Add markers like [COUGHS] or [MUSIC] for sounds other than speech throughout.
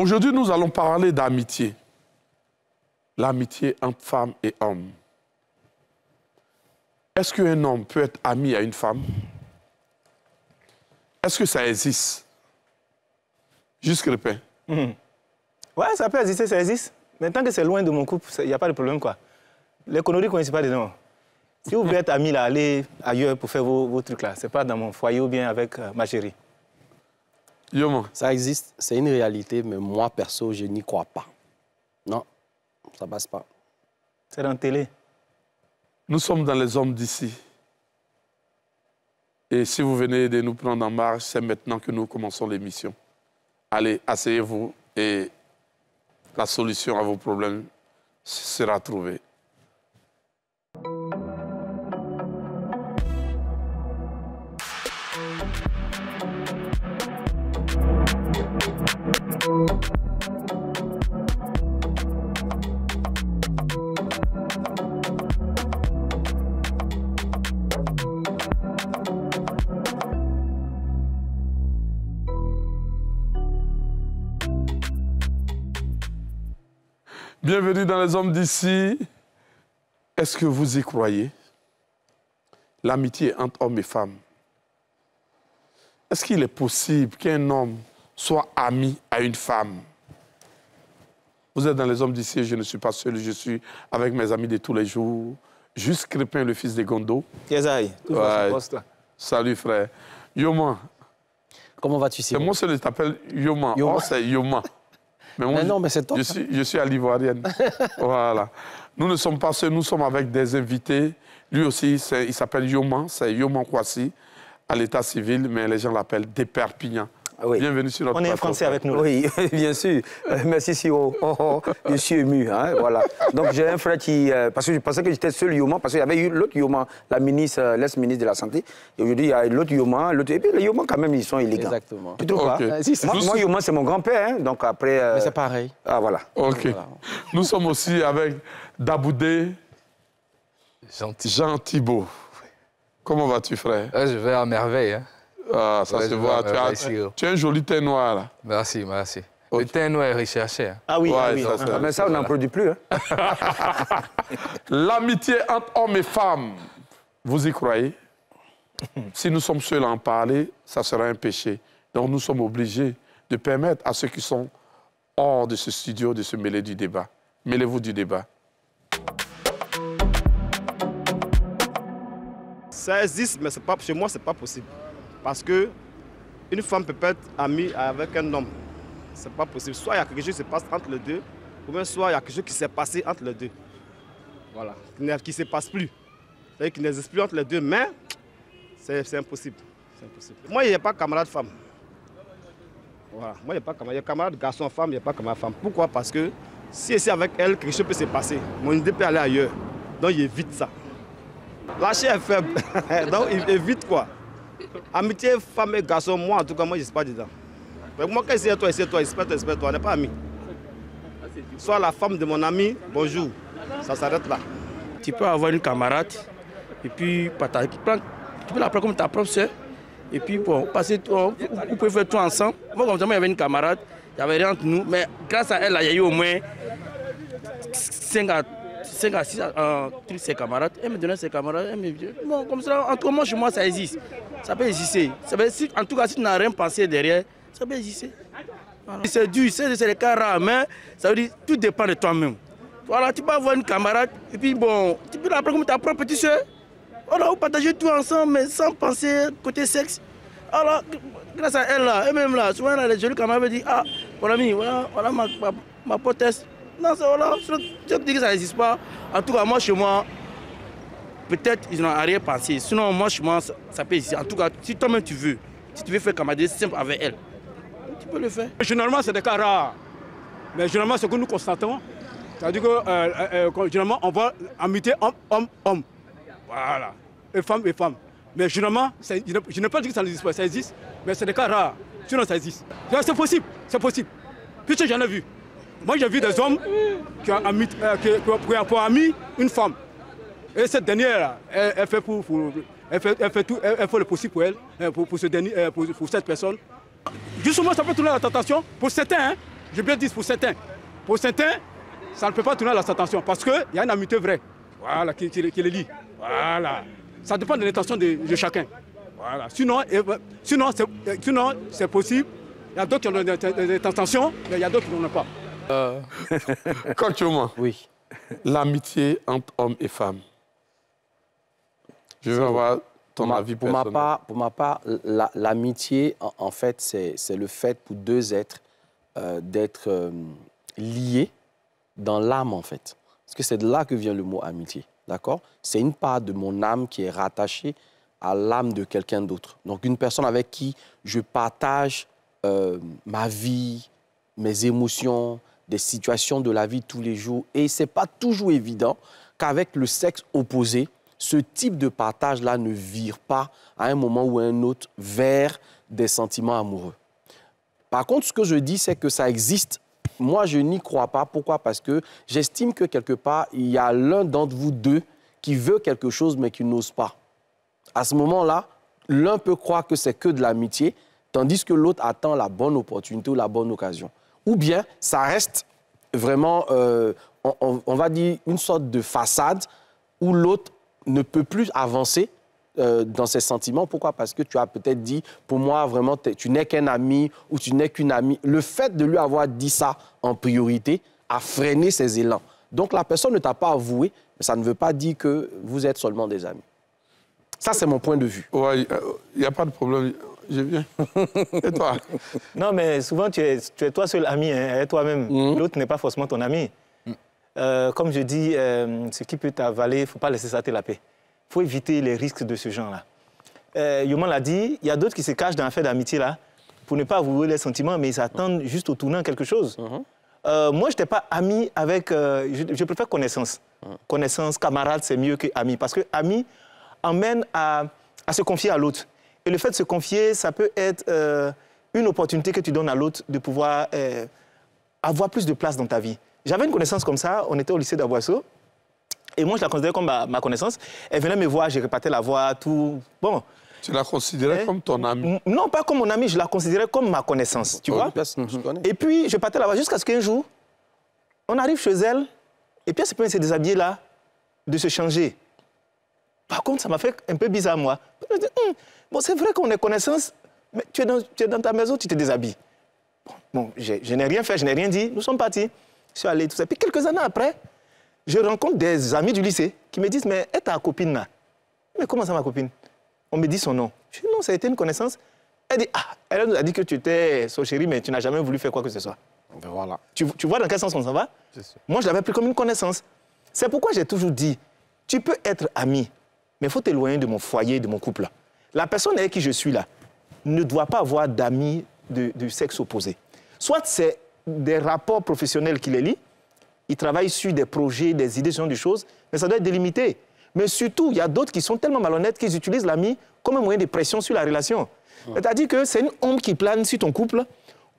Aujourd'hui, nous allons parler d'amitié. L'amitié entre femme et homme. Est-ce qu'un homme peut être ami à une femme? Est-ce que ça existe? Juste le pain. Ouais, ça peut exister, ça existe. Mais tant que c'est loin de mon couple, il n'y a pas de problème, quoi. Les conneries ne coïncident pas dedans. Si vous voulez être ami, là, allez ailleurs pour faire vos, vos trucs, là. C'est pas dans mon foyer ou bien avec euh, ma chérie. Yomo, Ça existe, c'est une réalité, mais moi, perso, je n'y crois pas. Non, ça passe pas. C'est dans la télé. nous sommes dans les hommes d'ici. Et si vous venez de nous prendre en marche, c'est maintenant que nous commençons l'émission. Allez, asseyez-vous et la solution à vos problèmes sera trouvée. Bienvenue dans les hommes d'ici. Est-ce que vous y croyez? L'amitié entre hommes et femmes. Est-ce qu'il est possible qu'un homme soit ami à une femme? Vous êtes dans les hommes d'ici, je ne suis pas seul, je suis avec mes amis de tous les jours. Juste Crépin, le fils de Gondo. Ouais. Salut frère. Yoma, Comment vas-tu, c'est Simon moi seul qui t'appelle Yoma. Yoma. Oh, c'est Yoma. Mais moi, Mais je- non, mais c'est. Je suis, je suis à l'Ivoirienne. [LAUGHS] voilà. Nous ne sommes pas seuls, nous sommes avec des invités. Lui aussi, il s'appelle Yoma, c'est Yoma Kwasi, à l'état civil, mais les gens l'appellent Déperpignan. Ah oui. Bienvenue sur notre On est un. Français avec nous. là. Oui, [LAUGHS] bien sûr. Euh, merci, Siro. Oh, oh, je suis ému. Hein, voilà. Donc, j'ai un frère qui. euh, parce que je pensais que j'étais seul Yoma, parce qu'il y avait eu l'autre Yoma, la ministre, euh, l'ex-ministre de la Santé. Et aujourd'hui, il y a l'autre Yoma. l'autre- Et puis, les Yoma, quand même, ils sont élégants. Exactement. Tu trouves Ok. pas Euh, si, si. Moi, moi, Yoma, c'est mon grand-père. Hein, donc, après. euh, Mais c'est pareil. Ah, voilà. OK. Voilà. Nous sommes aussi avec Daboudé Gentil. Jean Thibault. Comment vas-tu, frère? Ah, je vais à merveille. hein. Ah, Ça Ouais, se voit. Tu as, tu as un joli teint noir, là. Merci, merci. Le teint noir est recherché. hein. Ah oui, Ouais, ah oui. ça, Ah, mais ça, on n'en produit plus. Hein. [LAUGHS] L'amitié entre hommes et femmes, vous y croyez? Si nous sommes seuls à en parler, ça sera un péché. Donc nous sommes obligés de permettre à ceux qui sont hors de ce studio de se mêler du débat. Mêlez-vous du débat. Ça existe, mais pas, chez moi, c'est pas possible. Parce que une femme peut pas être amie avec un homme. C'est pas possible. Soit il y a quelque chose qui se passe entre les deux, ou bien soit il y a quelque chose qui s'est passé entre les deux. Voilà. Qui ne se passe plus. C'est-à-dire qui n'existe plus entre les deux, mais c'est impossible. Impossible. Moi, il n'y a pas camarade femme. Voilà. Moi, il n'y a pas camarade. Il y a camarade garçon-femme, il n'y a pas camarade femme. Pourquoi? Parce que si c'est avec elle, quelque chose peut se passer. Mon idée peut aller ailleurs. Donc, il évite ça. La chair est faible. [LAUGHS] Donc, il évite quoi? Amitié, femme et garçon, moi, en tout cas, moi, je ne suis pas dedans. Mais moi, quand c'est toi, c'est toi, toi, espère toi, on n'est pas amis. Soit la femme de mon ami, bonjour. Ça s'arrête là. Tu peux avoir une camarade et puis partager. Tu peux la prendre comme ta propre soeur. Et puis, bon, passer, tout- vous pouvez faire tout ensemble. Moi, comme ça, il y avait une camarade, il n'y avait rien entre nous. Mais grâce à elle, il y a eu au moins 5 à, 5 à 6 euh, trucs, ses camarades. Elle me donnait ses camarades. Elle me dit, bon, comme ça, en tout cas, moi, chez moi, ça existe. Ça peut exister. Ça si- en tout cas, si tu n'as rien pensé derrière, ça peut exister. C'est dur, c'est les cas rares, mais ça veut dire tout dépend de toi-même. Voilà, tu peux avoir une camarade, et puis bon, tu peux la prendre comme ta propre petite soeur. Voilà, vous partagez tout ensemble, mais sans penser côté sexe. Alors, grâce à elle, là, elle-même, là, souvent, là, les jolies camarades me disent Ah, mon ami, voilà, voilà ma, ma. Non, c'est voilà, je te dis que ça n'existe pas. En tout cas, moi, chez moi, peut-être ils n'ont rien pensé. Sinon, moi, chez moi, ça, ça peut exister. En tout cas, si toi-même tu veux, si tu veux faire camaraderie simple avec elle, tu peux le faire. Généralement, c'est des cas rares. Mais généralement, ce que nous constatons, c'est-à-dire que euh, euh, euh, généralement, on voit amitié homme, homme, homme. Voilà. Et femme et femme. Mais généralement, je n'ai pas dit que ça n'existe pas, ça existe, mais c'est des cas rares. Sinon, ça existe. C'est possible, c'est possible. Puisque j'en ai vu. Moi, j'ai vu des hommes qui ont, ami, euh, qui, ont pour ami une femme. Et cette dernière, elle, elle fait pour, elle fait, elle fait tout, elle, fait le possible pour elle, euh, pour, ce dernier, euh, pour, cette personne. Justement, ça peut tourner la tentation pour certains. hein. Je bien dis pour certains. Pour certains, ça ne peut pas tourner à leur attention parce qu'il y a une amitié vraie. Voilà, qui, qui, qui le lit. Voilà. Ça dépend de l'intention de, chacun. Voilà. Sinon, eh, sinon, c'est, euh, sinon, possible. Il y a d'autres qui ont des, des- mais il y a d'autres qui n'en ont pas. Coach Ouma, Oui. l'amitié entre hommes et femmes. Je veux avoir ton Pour avis pour ma part, pour ma part, la- l'amitié, en, en fait, c'est c'est le fait pour deux êtres euh, d'être euh, liés dans l'âme, en fait. Parce que c'est de là que vient le mot amitié, d'accord? C'est une part de mon âme qui est rattachée à l'âme de quelqu'un d'autre. Donc, une personne avec qui je partage euh, ma vie, mes émotions, des situations de la vie tous les jours. Et ce n'est pas toujours évident qu'avec le sexe opposé, ce type de partage-là ne vire pas à un moment ou à un autre vers des sentiments amoureux. Par contre, ce que je dis, c'est que ça existe. Moi, je n'y crois pas. Pourquoi? Parce que j'estime que quelque part, il y a l'un d'entre vous deux qui veut quelque chose, mais qui n'ose pas. À ce moment-là, l'un peut croire que c'est que de l'amitié, tandis que l'autre attend la bonne opportunité ou la bonne occasion. Ou bien, ça reste vraiment, euh, on, va dire, une sorte de façade où l'autre ne peut plus avancer euh, dans ses sentiments. Pourquoi? Parce que tu as peut-être dit, pour moi, vraiment, tu n'es qu'un ami ou tu n'es qu'une amie. Le fait de lui avoir dit ça en priorité a freiné ses élans. Donc la personne ne t'a pas avoué, mais ça ne veut pas dire que vous êtes seulement des amis. Ça, c'est mon point de vue. Ouais, il n'y a pas de problème. Je viens. [LAUGHS] Et toi? Non, mais souvent, tu es, tu es toi seul ami, hein, et toi-même. Mhm. L'autre n'est pas forcément ton ami. Euh, comme je dis, euh, ce qui peut t'avaler, il ne faut pas laisser ça te la paix. Il faut éviter les risques de ce genre-là. Euh, Yoman l'a dit, il y a d'autres qui se cachent dans l'affaire d'amitié, là, pour ne pas avouer les sentiments, mais ils attendent juste au tournant quelque chose. Euh, moi, je n'étais pas ami avec... euh, je, je préfère connaissance. Connaissance, camarade, c'est mieux que ami. Parce que ami emmène à, à se confier à l'autre. Et le fait de se confier, ça peut être euh, une opportunité que tu donnes à l'autre de pouvoir euh, avoir plus de place dans ta vie. J'avais une connaissance comme ça, on était au lycée d'Aboisseau, et moi je la considérais comme ma, ma connaissance. Elle venait me voir, j'ai réparti la voix, tout. Bon, Tu la considérais comme ton ami? non pas comme mon ami, je la considérais comme ma connaissance, tu vois? Personne ne se connaît. Et puis, je partais là-bas jusqu'à ce qu'un jour, on arrive chez elle, et puis elle se peut se déshabiller là, de se changer. Par contre, ça m'a fait un peu bizarre, moi. Je dis, Hum, bon, c'est vrai qu'on est connaissance, mais tu es, dans, tu es dans ta maison, tu te déshabilles. Bon, je n'ai rien fait, je n'ai rien dit. Nous sommes partis. Je suis allé, tout ça. Puis quelques années après, je rencontre des amis du lycée qui me disent, mais est ta copine là Mais comment ça, ma copine? On me dit son nom. Je dis, non, ça a été une connaissance. Elle dit, ah, elle nous a dit que tu étais son chéri, mais tu n'as jamais voulu faire quoi que ce soit. Ben voilà. Tu, tu vois dans quel sens on s'en va? Moi, je l'avais pris comme une connaissance. C'est pourquoi j'ai toujours dit, tu peux être ami, mais il faut t'éloigner de mon foyer, de mon couple. La personne avec qui je suis là ne doit pas avoir d'amis de, du sexe opposé. Soit c'est des rapports professionnels qui les lient, ils travaillent sur des projets, des idées, ce genre de choses, mais ça doit être délimité. Mais surtout, il y a d'autres qui sont tellement malhonnêtes qu'ils utilisent l'ami comme un moyen de pression sur la relation. C'est-à-dire que c'est une ombre qui plane sur ton couple,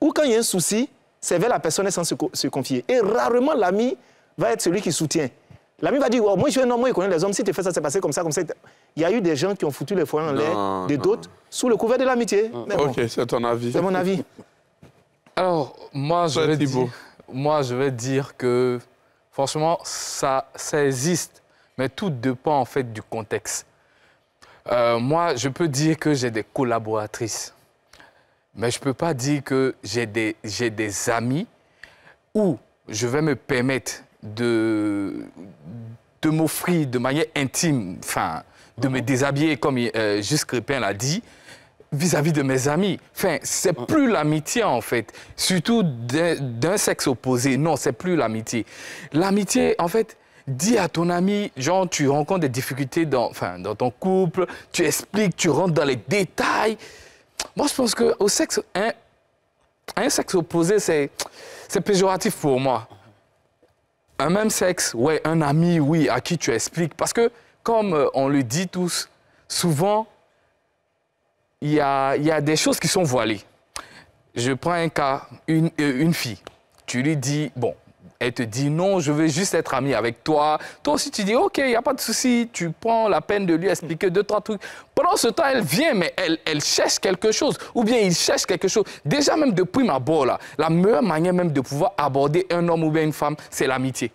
ou quand il y a un souci, c'est vers la personne sans se, se confier. Et rarement, l'ami va être celui qui soutient. L'ami va dire, oh, moi je suis un homme, moi je connais les hommes, si tu fais ça, c'est passé comme ça, comme ça. Il y a eu des gens qui ont foutu les foyers en l'air, de non. d'autres, sous le couvert de l'amitié. Bon, Ok, c'est ton avis. c'est mon avis. Alors, moi, je vais dire, moi, je vais dire que, franchement, ça, ça existe, mais tout dépend en fait du contexte. Euh, moi, je peux dire que j'ai des collaboratrices, mais je ne peux pas dire que j'ai des, j'ai des amis où je vais me permettre de, de m'offrir de manière intime, enfin, de me déshabiller, comme euh, Juste Crépin l'a dit, vis-à-vis de mes amis. Enfin, c'est plus l'amitié en fait, surtout d'un sexe opposé. Non, c'est plus l'amitié. L'amitié, en fait, dis à ton ami, genre, tu rencontres des difficultés dans, enfin, dans ton couple, tu expliques, tu rentres dans les détails. Moi, je pense qu'au sexe, un, un sexe opposé, c'est c'est péjoratif pour moi. Un même sexe, ouais, un ami, oui, à qui tu expliques. Parce que, comme euh, on le dit tous, souvent, il y a, des choses qui sont voilées. Je prends un cas, une, euh, une fille. Tu lui dis, bon, Elle te dit non, je veux juste être ami avec toi. Toi aussi, tu dis ok, il n'y a pas de souci. Tu prends la peine de lui expliquer deux, trois trucs. Pendant ce temps, elle vient, mais elle, cherche quelque chose. Ou bien il cherche quelque chose. Déjà, même depuis ma abord, la meilleure manière même de pouvoir aborder un homme ou bien une femme, c'est l'amitié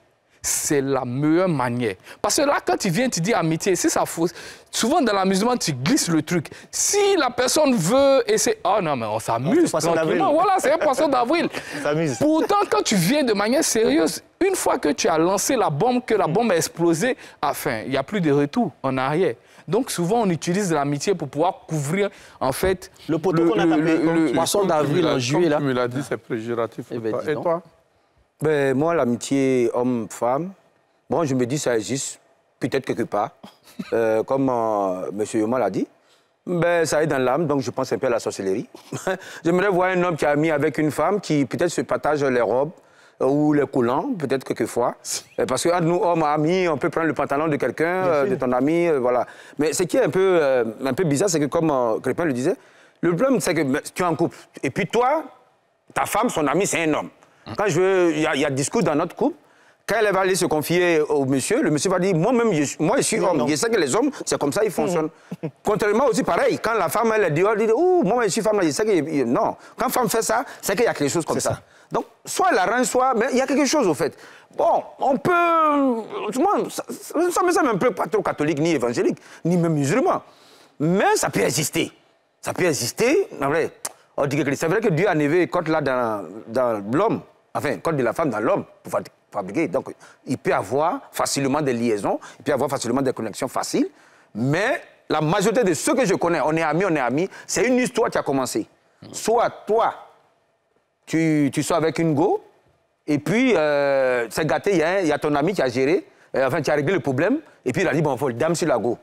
c'est la meilleure manière. Parce que là, quand tu viens, tu dis amitié, c'est ça fausse. Souvent, dans l'amusement, tu glisses le truc. Si la personne veut et c'est... Oh non, mais on s'amuse poisson d'avril. tranquillement. Voilà, c'est un poisson d'avril. [LAUGHS] On s'amuse. Pourtant, quand tu viens de manière sérieuse, une fois que tu as lancé la bombe, que la bombe a explosé, enfin, il n'y a plus de retour en arrière. Donc souvent, on utilise l'amitié pour pouvoir couvrir, en fait... Le poteau qu'on a tapé. le- Poisson d'avril en juillet, là. Comme tu me l'as dit, c'est péjoratif. Eh ben, Et toi Ben, moi, l'amitié homme-femme, bon, je me dis ça existe, peut-être quelque part, [LAUGHS] Euh, comme euh, M. Yoma l'a dit. Ben, ça est dans l'âme, donc je pense un peu à la sorcellerie. [LAUGHS] J'aimerais voir un homme qui a mis avec une femme qui peut-être se partage les robes euh, ou les collants, peut-être quelquefois. Parce que nous, hommes, amis, on peut prendre le pantalon de quelqu'un, de ton ami, voilà. Mais ce qui est un peu, un peu bizarre, c'est que comme Crépin le disait, le problème, c'est que ben, tu es en couple. Et puis toi, ta femme, son ami, c'est un homme. Quand il y, y a discours dans notre couple. Quand elle va aller se confier au monsieur, le monsieur va dire Moi-même, je, suis- moi, je suis homme. Je sais que les hommes, c'est comme ça, ils fonctionnent. Contrairement aussi, pareil, quand la femme, elle est dehors, elle dit Ouh, moi, je suis femme, je sais que. Non. Quand femme fait ça, c'est qu'il y a quelque chose comme ça. Donc, soit elle arrange, soit. Mais il y a quelque chose, au fait. Bon, on peut. Moi, ça, ça- ça me semble un peu pas trop catholique, ni évangélique, ni même musulman. Mais ça peut exister. Ça peut exister. En vrai, on dit que c'est vrai que Dieu a névé code là dans, dans l'homme, enfin, code de la femme dans l'homme pour fa- fabriquer. Donc, il peut avoir facilement des liaisons, il peut avoir facilement des connexions faciles. Mais la majorité de ceux que je connais, on est amis, on est amis, c'est une histoire qui a commencé. Soit toi, tu, tu sors avec une go, et puis euh, c'est gâté, il y, a y ton ami qui a géré, euh, enfin, qui a réglé le problème, et puis il a dit, bon, il faut le dame sur la go.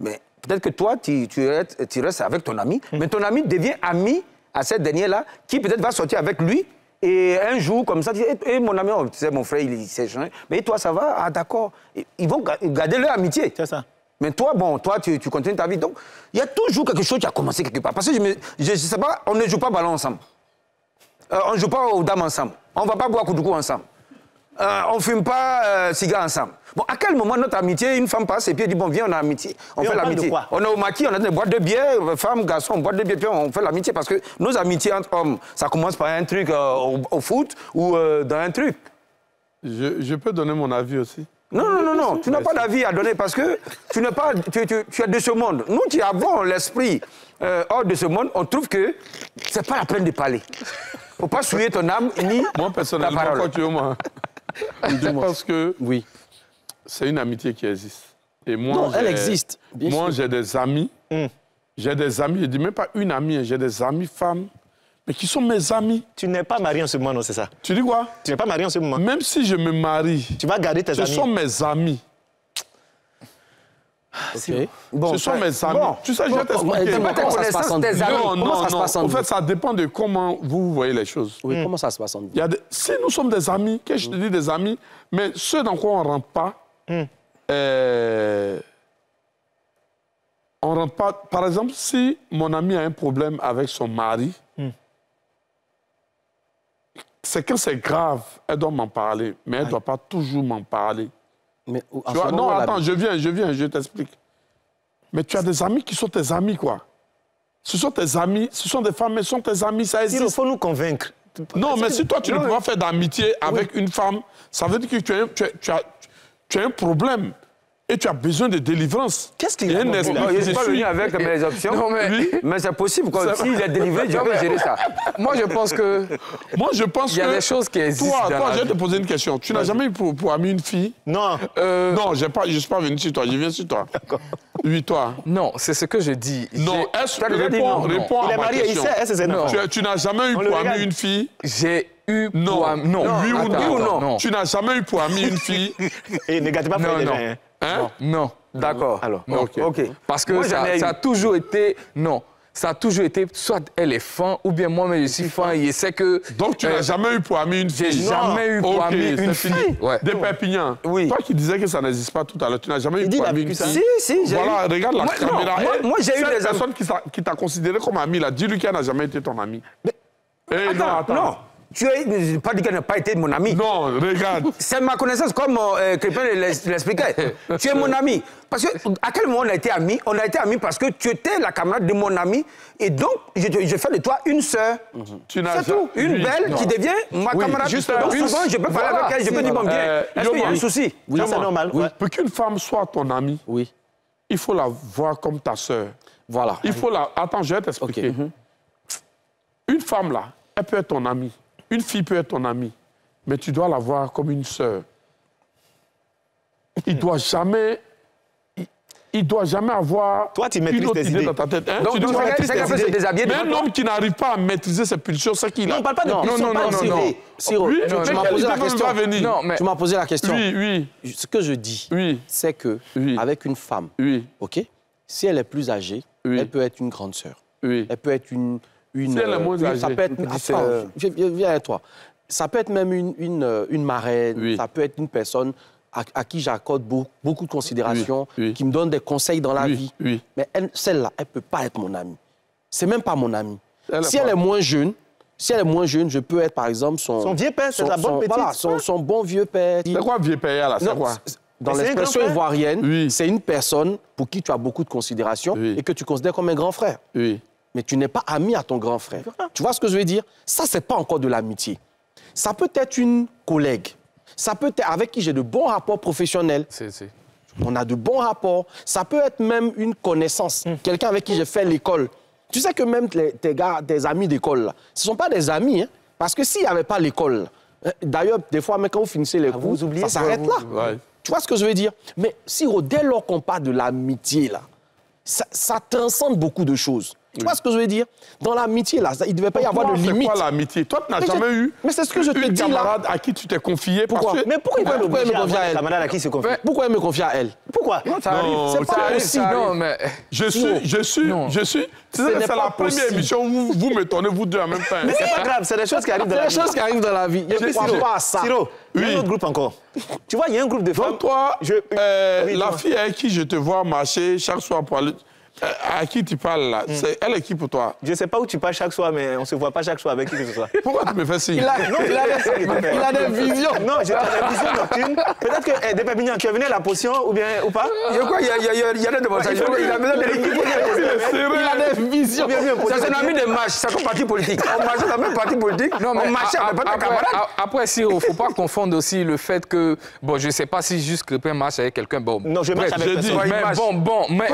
Mais peut-être que toi, tu, tu restes, tu restes avec ton ami, mais ton ami devient ami à cette dernière-là, qui peut-être va sortir avec lui. Et un jour, comme ça, tu dis, mon ami, oh, tu sais, mon frère, il, il s'est changé. Mais toi, ça va? Ah, d'accord. Ils vont ga- garder leur amitié. C'est ça. Mais toi, bon, toi, tu, tu continues ta vie. Donc, il y a toujours quelque chose qui a commencé quelque part. Parce que je ne je, sais pas, on ne joue pas ballon ensemble. Euh, on ne joue pas aux dames ensemble. On ne va pas boire coup ensemble. Euh, on ne fume pas euh, cigare ensemble. Bon, à quel moment notre amitié, une femme passe et puis elle dit, bon, viens, on a amitié. On Et fait l'amitié. On est au maquis, on a des boîtes de bière, euh, femmes, garçons, on boit de bière, puis on fait l'amitié. Parce que nos amitiés entre hommes, ça commence par un truc euh, au, au foot ou euh, dans un truc. je, je peux donner mon avis aussi. Non, non, non, non, tu n'as pas d'avis à donner parce que tu n'es pas, tu, tu- tu es de ce monde. Nous qui avons l'esprit euh, hors de ce monde, on trouve que c'est pas la peine de parler. Faut pas souiller ton âme ni Moi, ta personnellement, parole. quand tu es moi, pense que Oui. c'est une amitié qui existe. Et moi, Non, elle existe, bien moi, j'ai des amis. J'ai des amis, je dis même pas une amie, j'ai des amis femmes, mais qui sont mes amis. Tu n'es pas marié en ce moment, non, c'est ça? Tu dis quoi? Tu n'es pas marié en ce moment. Même si je me marie, Tu vas garder tes ce amis. sont mes amis. Ok. Bon, ce sont mes amis. bon, tu sais, je vais t'expliquer. ta comment ça se passe amis. Non, Comment non, ça se passe entre En fait, ça dépend de comment vous voyez les choses. Oui, comment ça se passe entre vous si nous sommes des amis, que je te dis des amis, mais ceux dans quoi on ne rentre pas, euh, on rentre pas. Par exemple, si mon ami a un problème avec son mari, c'est quand c'est grave, elle doit m'en parler, mais elle ne doit pas toujours m'en parler. Mais en Tu ce vois, moment, non, la- attends, je viens, je viens, je t'explique. Mais tu as des amis qui sont tes amis, quoi. Ce sont tes amis, ce sont des femmes, mais ce sont tes amis, ça Il existe. faut nous convaincre. Non, mais si toi, tu ne peux pas faire d'amitié avec une femme, ça veut dire que tu as, un- tu as- tu as- tu as un problème et tu as besoin de délivrance. Qu'est-ce qu'il Il y a a un comme esprit Non, je qui ne suis pas venu avec mes [LAUGHS] options. Non, mais- Oui. Mais c'est possible, quoi. Ça- S'il est délivré, je peux gérer ça. [LAUGHS] Moi, je pense que Moi, je pense Il y a que... des choses qui existent Toi, dans toi la je vais te poser une question. Tu n'as jamais eu pour, pour ami une fille? Non. euh, Non, pas, je ne suis pas venu sur toi, je viens sur toi. Oui, toi. non, c'est ce que je dis. Non, est-ce que réponds, non, non. réponds Il à ma question. Tu, as- tu n'as jamais eu pour ami une fille? J'ai eu Non. pour ami- non. Oui ou attends, non, attends, non? Tu n'as jamais eu pour ami une fille? [LAUGHS] Et ne gâtez pas Non, Non. Hein. Hein Non. D'accord. Alors, Non. Ok. OK. Parce que Moi, ça, eu. ça a toujours été. Non. Ça a toujours été, soit elle est fan, ou bien moi-même je suis fan, et c'est que. Donc tu euh, n'as jamais eu pour ami une J'ai fille jamais eu pour Ok, ami c'est une fille. Ouais. Des Perpignan. Oui. Toi qui disais que ça n'existe pas tout à l'heure, tu n'as jamais eu Il pour il a ami vécu une fille. Si, si, j'ai Voilà, eu. regarde la Moi, non, caméra. moi- Et moi, j'ai eu des personne qui t'a- qui t'a considéré comme ami, là, dis-lui qu'elle n'a jamais été ton ami. Eh non, Attends, attends. non. Tu es pas dit qu'elle n'a pas été mon ami. Non, regarde. C'est ma connaissance, comme euh, Crépin l'expliquait. tu es mon ami. Parce que, à quel moment on a été amis? On a été amis parce que tu étais la camarade de mon ami. Et donc, je, je fais de toi une sœur. Tu n'as C'est tout. Une Oui, belle non. qui devient ma Oui, camarade. juste donc, une- souvent, je peux parler Voilà. avec elle, je peux dire, bon, bien, Euh, est-ce qu'il y a un souci? Ça, c'est normal. ouais. Pour qu'une femme soit ton amie, Oui, il faut la voir comme ta sœur. voilà. Il faut la. Attends, je vais t'expliquer. Ok. Une femme, là, elle peut être ton amie. Une fille peut être ton amie. Mais tu dois la voir comme une sœur. Il doit jamais. Il, il doit jamais avoir. Toi, tu une maîtrises autre tes idée idées. dans ta tête. hein? Donc, Tu dois- Mais un homme qui n'arrive pas à maîtriser ses pulsions, c'est qu'il a. Non, on parle pas de non, pulsions, non, non, non, non. Siro, Oui, tu, m'as posé la question. Non, mais Tu m'as posé la question. Oui, oui, Ce que je dis, oui, c'est que Oui. avec une femme, oui, ok, si elle est plus âgée, Oui. elle peut être une grande sœur. oui. Elle peut être une. Une Si elle est euh, moins une- âgée, ça peut être. Attends, sœur. viens- viens viens avec toi. Ça peut être même une, une, euh, une marraine, Oui. ça peut être une personne à, à qui j'accorde beau- beaucoup de considération, Oui, oui. qui me donne des conseils dans la Oui, vie. oui. Mais elle- celle-là, elle ne peut pas être mon amie. C'est même pas mon amie. Elle si pas- elle est moins jeune, si elle est moins jeune, je peux être par exemple son. Son vieux père, c'est son- la bonne son- petite. Voilà, son, son bon vieux père. C'est quoi vieux père là C'est Non, quoi? c'est- dans c'est l'expression ivoirienne, Oui. c'est une personne pour qui tu as beaucoup de considération Oui. et que tu considères comme un grand frère. Oui. Mais tu n'es pas ami à ton grand frère. Tu vois ce que je veux dire? Ça, c'est pas encore de l'amitié. Ça peut être une collègue. Ça peut être avec qui j'ai de bons rapports professionnels. On a de bons rapports. Ça peut être même une connaissance. Quelqu'un avec qui j'ai fait l'école. Tu sais que même les- tes gars, tes amis d'école, ce ne sont pas des amis. hein. parce que s'il n'y avait pas l'école, euh, d'ailleurs, des fois, même quand vous finissez les cours, vous oubliez ça s'arrête là. Ouais. Tu vois ce que je veux dire? Mais si, dès lors qu'on parle de l'amitié, là, ça, ça transcende beaucoup de choses. Tu vois ce que je veux dire? Dans l'amitié, là, il ne devait pas y avoir de c'est limite. quoi l'amitié? Toi, tu n'as jamais eu? mais c'est ce que je te une dis, là. camarade à qui tu t'es confié Pourquoi? parce que... Mais pourquoi il Pourquoi me à confie à des elle camarades à qui se confie? Pourquoi elle me confie à elle? Pourquoi? Ça arrive. Non, C'est ça pas arrive, aussi. ça arrive. Non, mais Je suis, je suis, je suis. C'est pas la première possible. émission où vous, vous me tournez, vous deux en même temps. Mais c'est pas grave, c'est des choses qui arrivent dans C'est la des vie. choses qui arrivent dans la vie. Je ne crois pas à ça. Siro, il y a Oui. un autre groupe encore. Tu vois, il y a un groupe de femmes. Donc toi, euh, la fille avec qui je te vois marcher chaque soir pour aller... euh, à qui tu parles là, c'est elle est qui pour toi? Je sais pas où tu pars chaque soir, mais on se voit pas chaque soir avec qui que ce soit. [LAUGHS] Pourquoi tu me fais signe? Non, il a des, [LAUGHS] Il a des visions. Non, j'ai des visions nocturnes. Peut-être que eh, des Perpignan, tu as venu à la potion ou bien ou pas? Il y a quoi Il y a, il y a, il y a, il des démonstrations. Il a besoin de l'équipe. Il a des visions. C'est un ami de marche, c'est comme parti politique. On marchait dans le même parti politique, Non, mais on marchait a- avec pas de après, camarades. il ne faut pas confondre aussi le fait que, bon, je ne sais pas si juste Crépin marche avec quelqu'un. Bon, Non, je marche avec personne. Mais bon, bon, mais.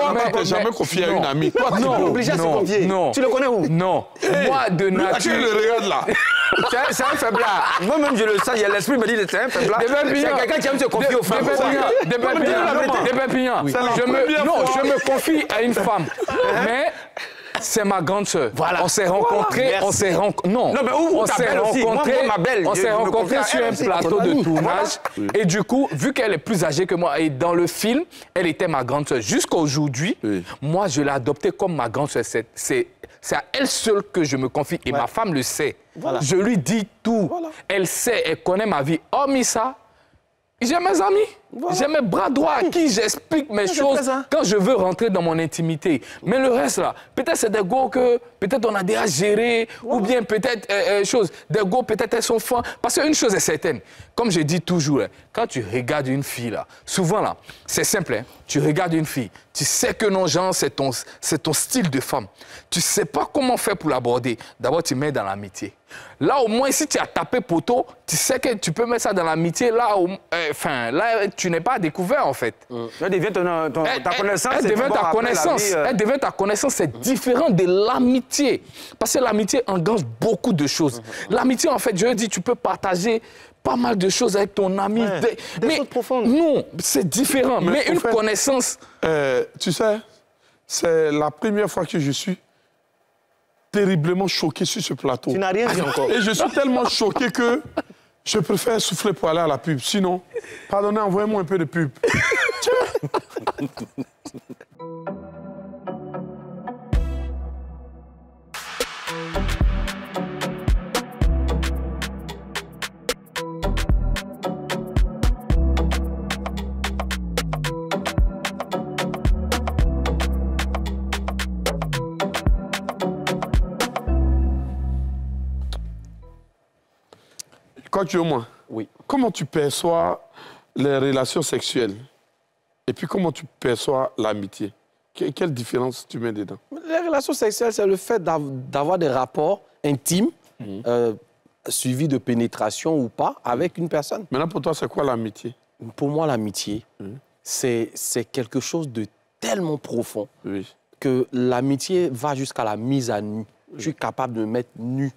Jamais confié à une amie. Toi, tu Non, es obligé à se confier. Non. Tu le connais où? Non. Moi, de nature. le regarde là [LAUGHS] C'est un- faiblard. Moi-même, je le sens. il y a L'esprit me dit que c'est un faiblard. C'est quelqu'un qui aime se confier aux femmes. Des Perpignans. Des fois. je me confie à une femme. [LAUGHS] Mais c'est ma grande sœur. On s'est rencontrés. On s'est rencontrés. Non. Non, mais où- on s'est Moi, rencontrés. moi, ma belle, On s'est rencontrés sur un aussi. plateau de Voilà. tournage. Et du coup, vu qu'elle est plus âgée que moi et dans le film, elle était ma grande sœur. Jusqu'à aujourd'hui, Oui. moi, je l'ai adoptée comme ma grande sœur. C'est à elle seule que je me confie. Et ma femme le sait. Je lui dis tout. Elle sait, elle connaît ma vie. Hormis ça, j'ai mes amis. J'ai mes bras droits à qui [LAUGHS] j'explique mes choses quand je veux rentrer dans mon intimité. Mais le reste, là, peut-être c'est des go que peut-être on a déjà géré, ou bien peut-être euh, euh, chose, des go peut-être elles sont fins. Parce qu'une chose est certaine, comme je dis toujours, hein, quand tu regardes une fille, là, souvent, là, c'est simple, hein, tu regardes une fille, tu sais que non, genre, c'est ton, ton style de femme. Tu sais pas comment faire pour l'aborder. D'abord, tu mets dans l'amitié. Là, au moins, si tu as tapé poteau, tu sais que tu peux mettre ça dans l'amitié. Là, au- euh, enfin, là, tu n'es pas découvert, en fait. Ça devient ton, ton- Elle- ta connaissance. Devient ta connaissance. vie, euh, Elle devient ta connaissance. C'est différent de l'amitié. Parce que l'amitié engage beaucoup de choses. L'amitié, en fait, je dis, tu peux partager pas mal de choses avec ton ami. Ouais, Des- des mais choses profondes. Non, c'est différent. Mais, une fait- connaissance. Euh, Tu sais, c'est la première fois que je suis terriblement choqué sur ce plateau. Tu n'as rien dit encore. Et je suis tellement choqué que je préfère souffler pour aller à la pub. Sinon, pardonnez, envoyez-moi un peu de pub. [LAUGHS] Coach moi, Oui. comment tu perçois les relations sexuelles et puis comment tu perçois l'amitié? Que- Quelle différence tu mets dedans? Les relations sexuelles, c'est le fait d'av- d'avoir des rapports intimes, euh, suivis de pénétration ou pas, avec une personne. Maintenant, pour toi, c'est quoi l'amitié? Pour moi, l'amitié, c'est c'est quelque chose de tellement profond Oui. que l'amitié va jusqu'à la mise à nu. Je suis capable de me mettre nu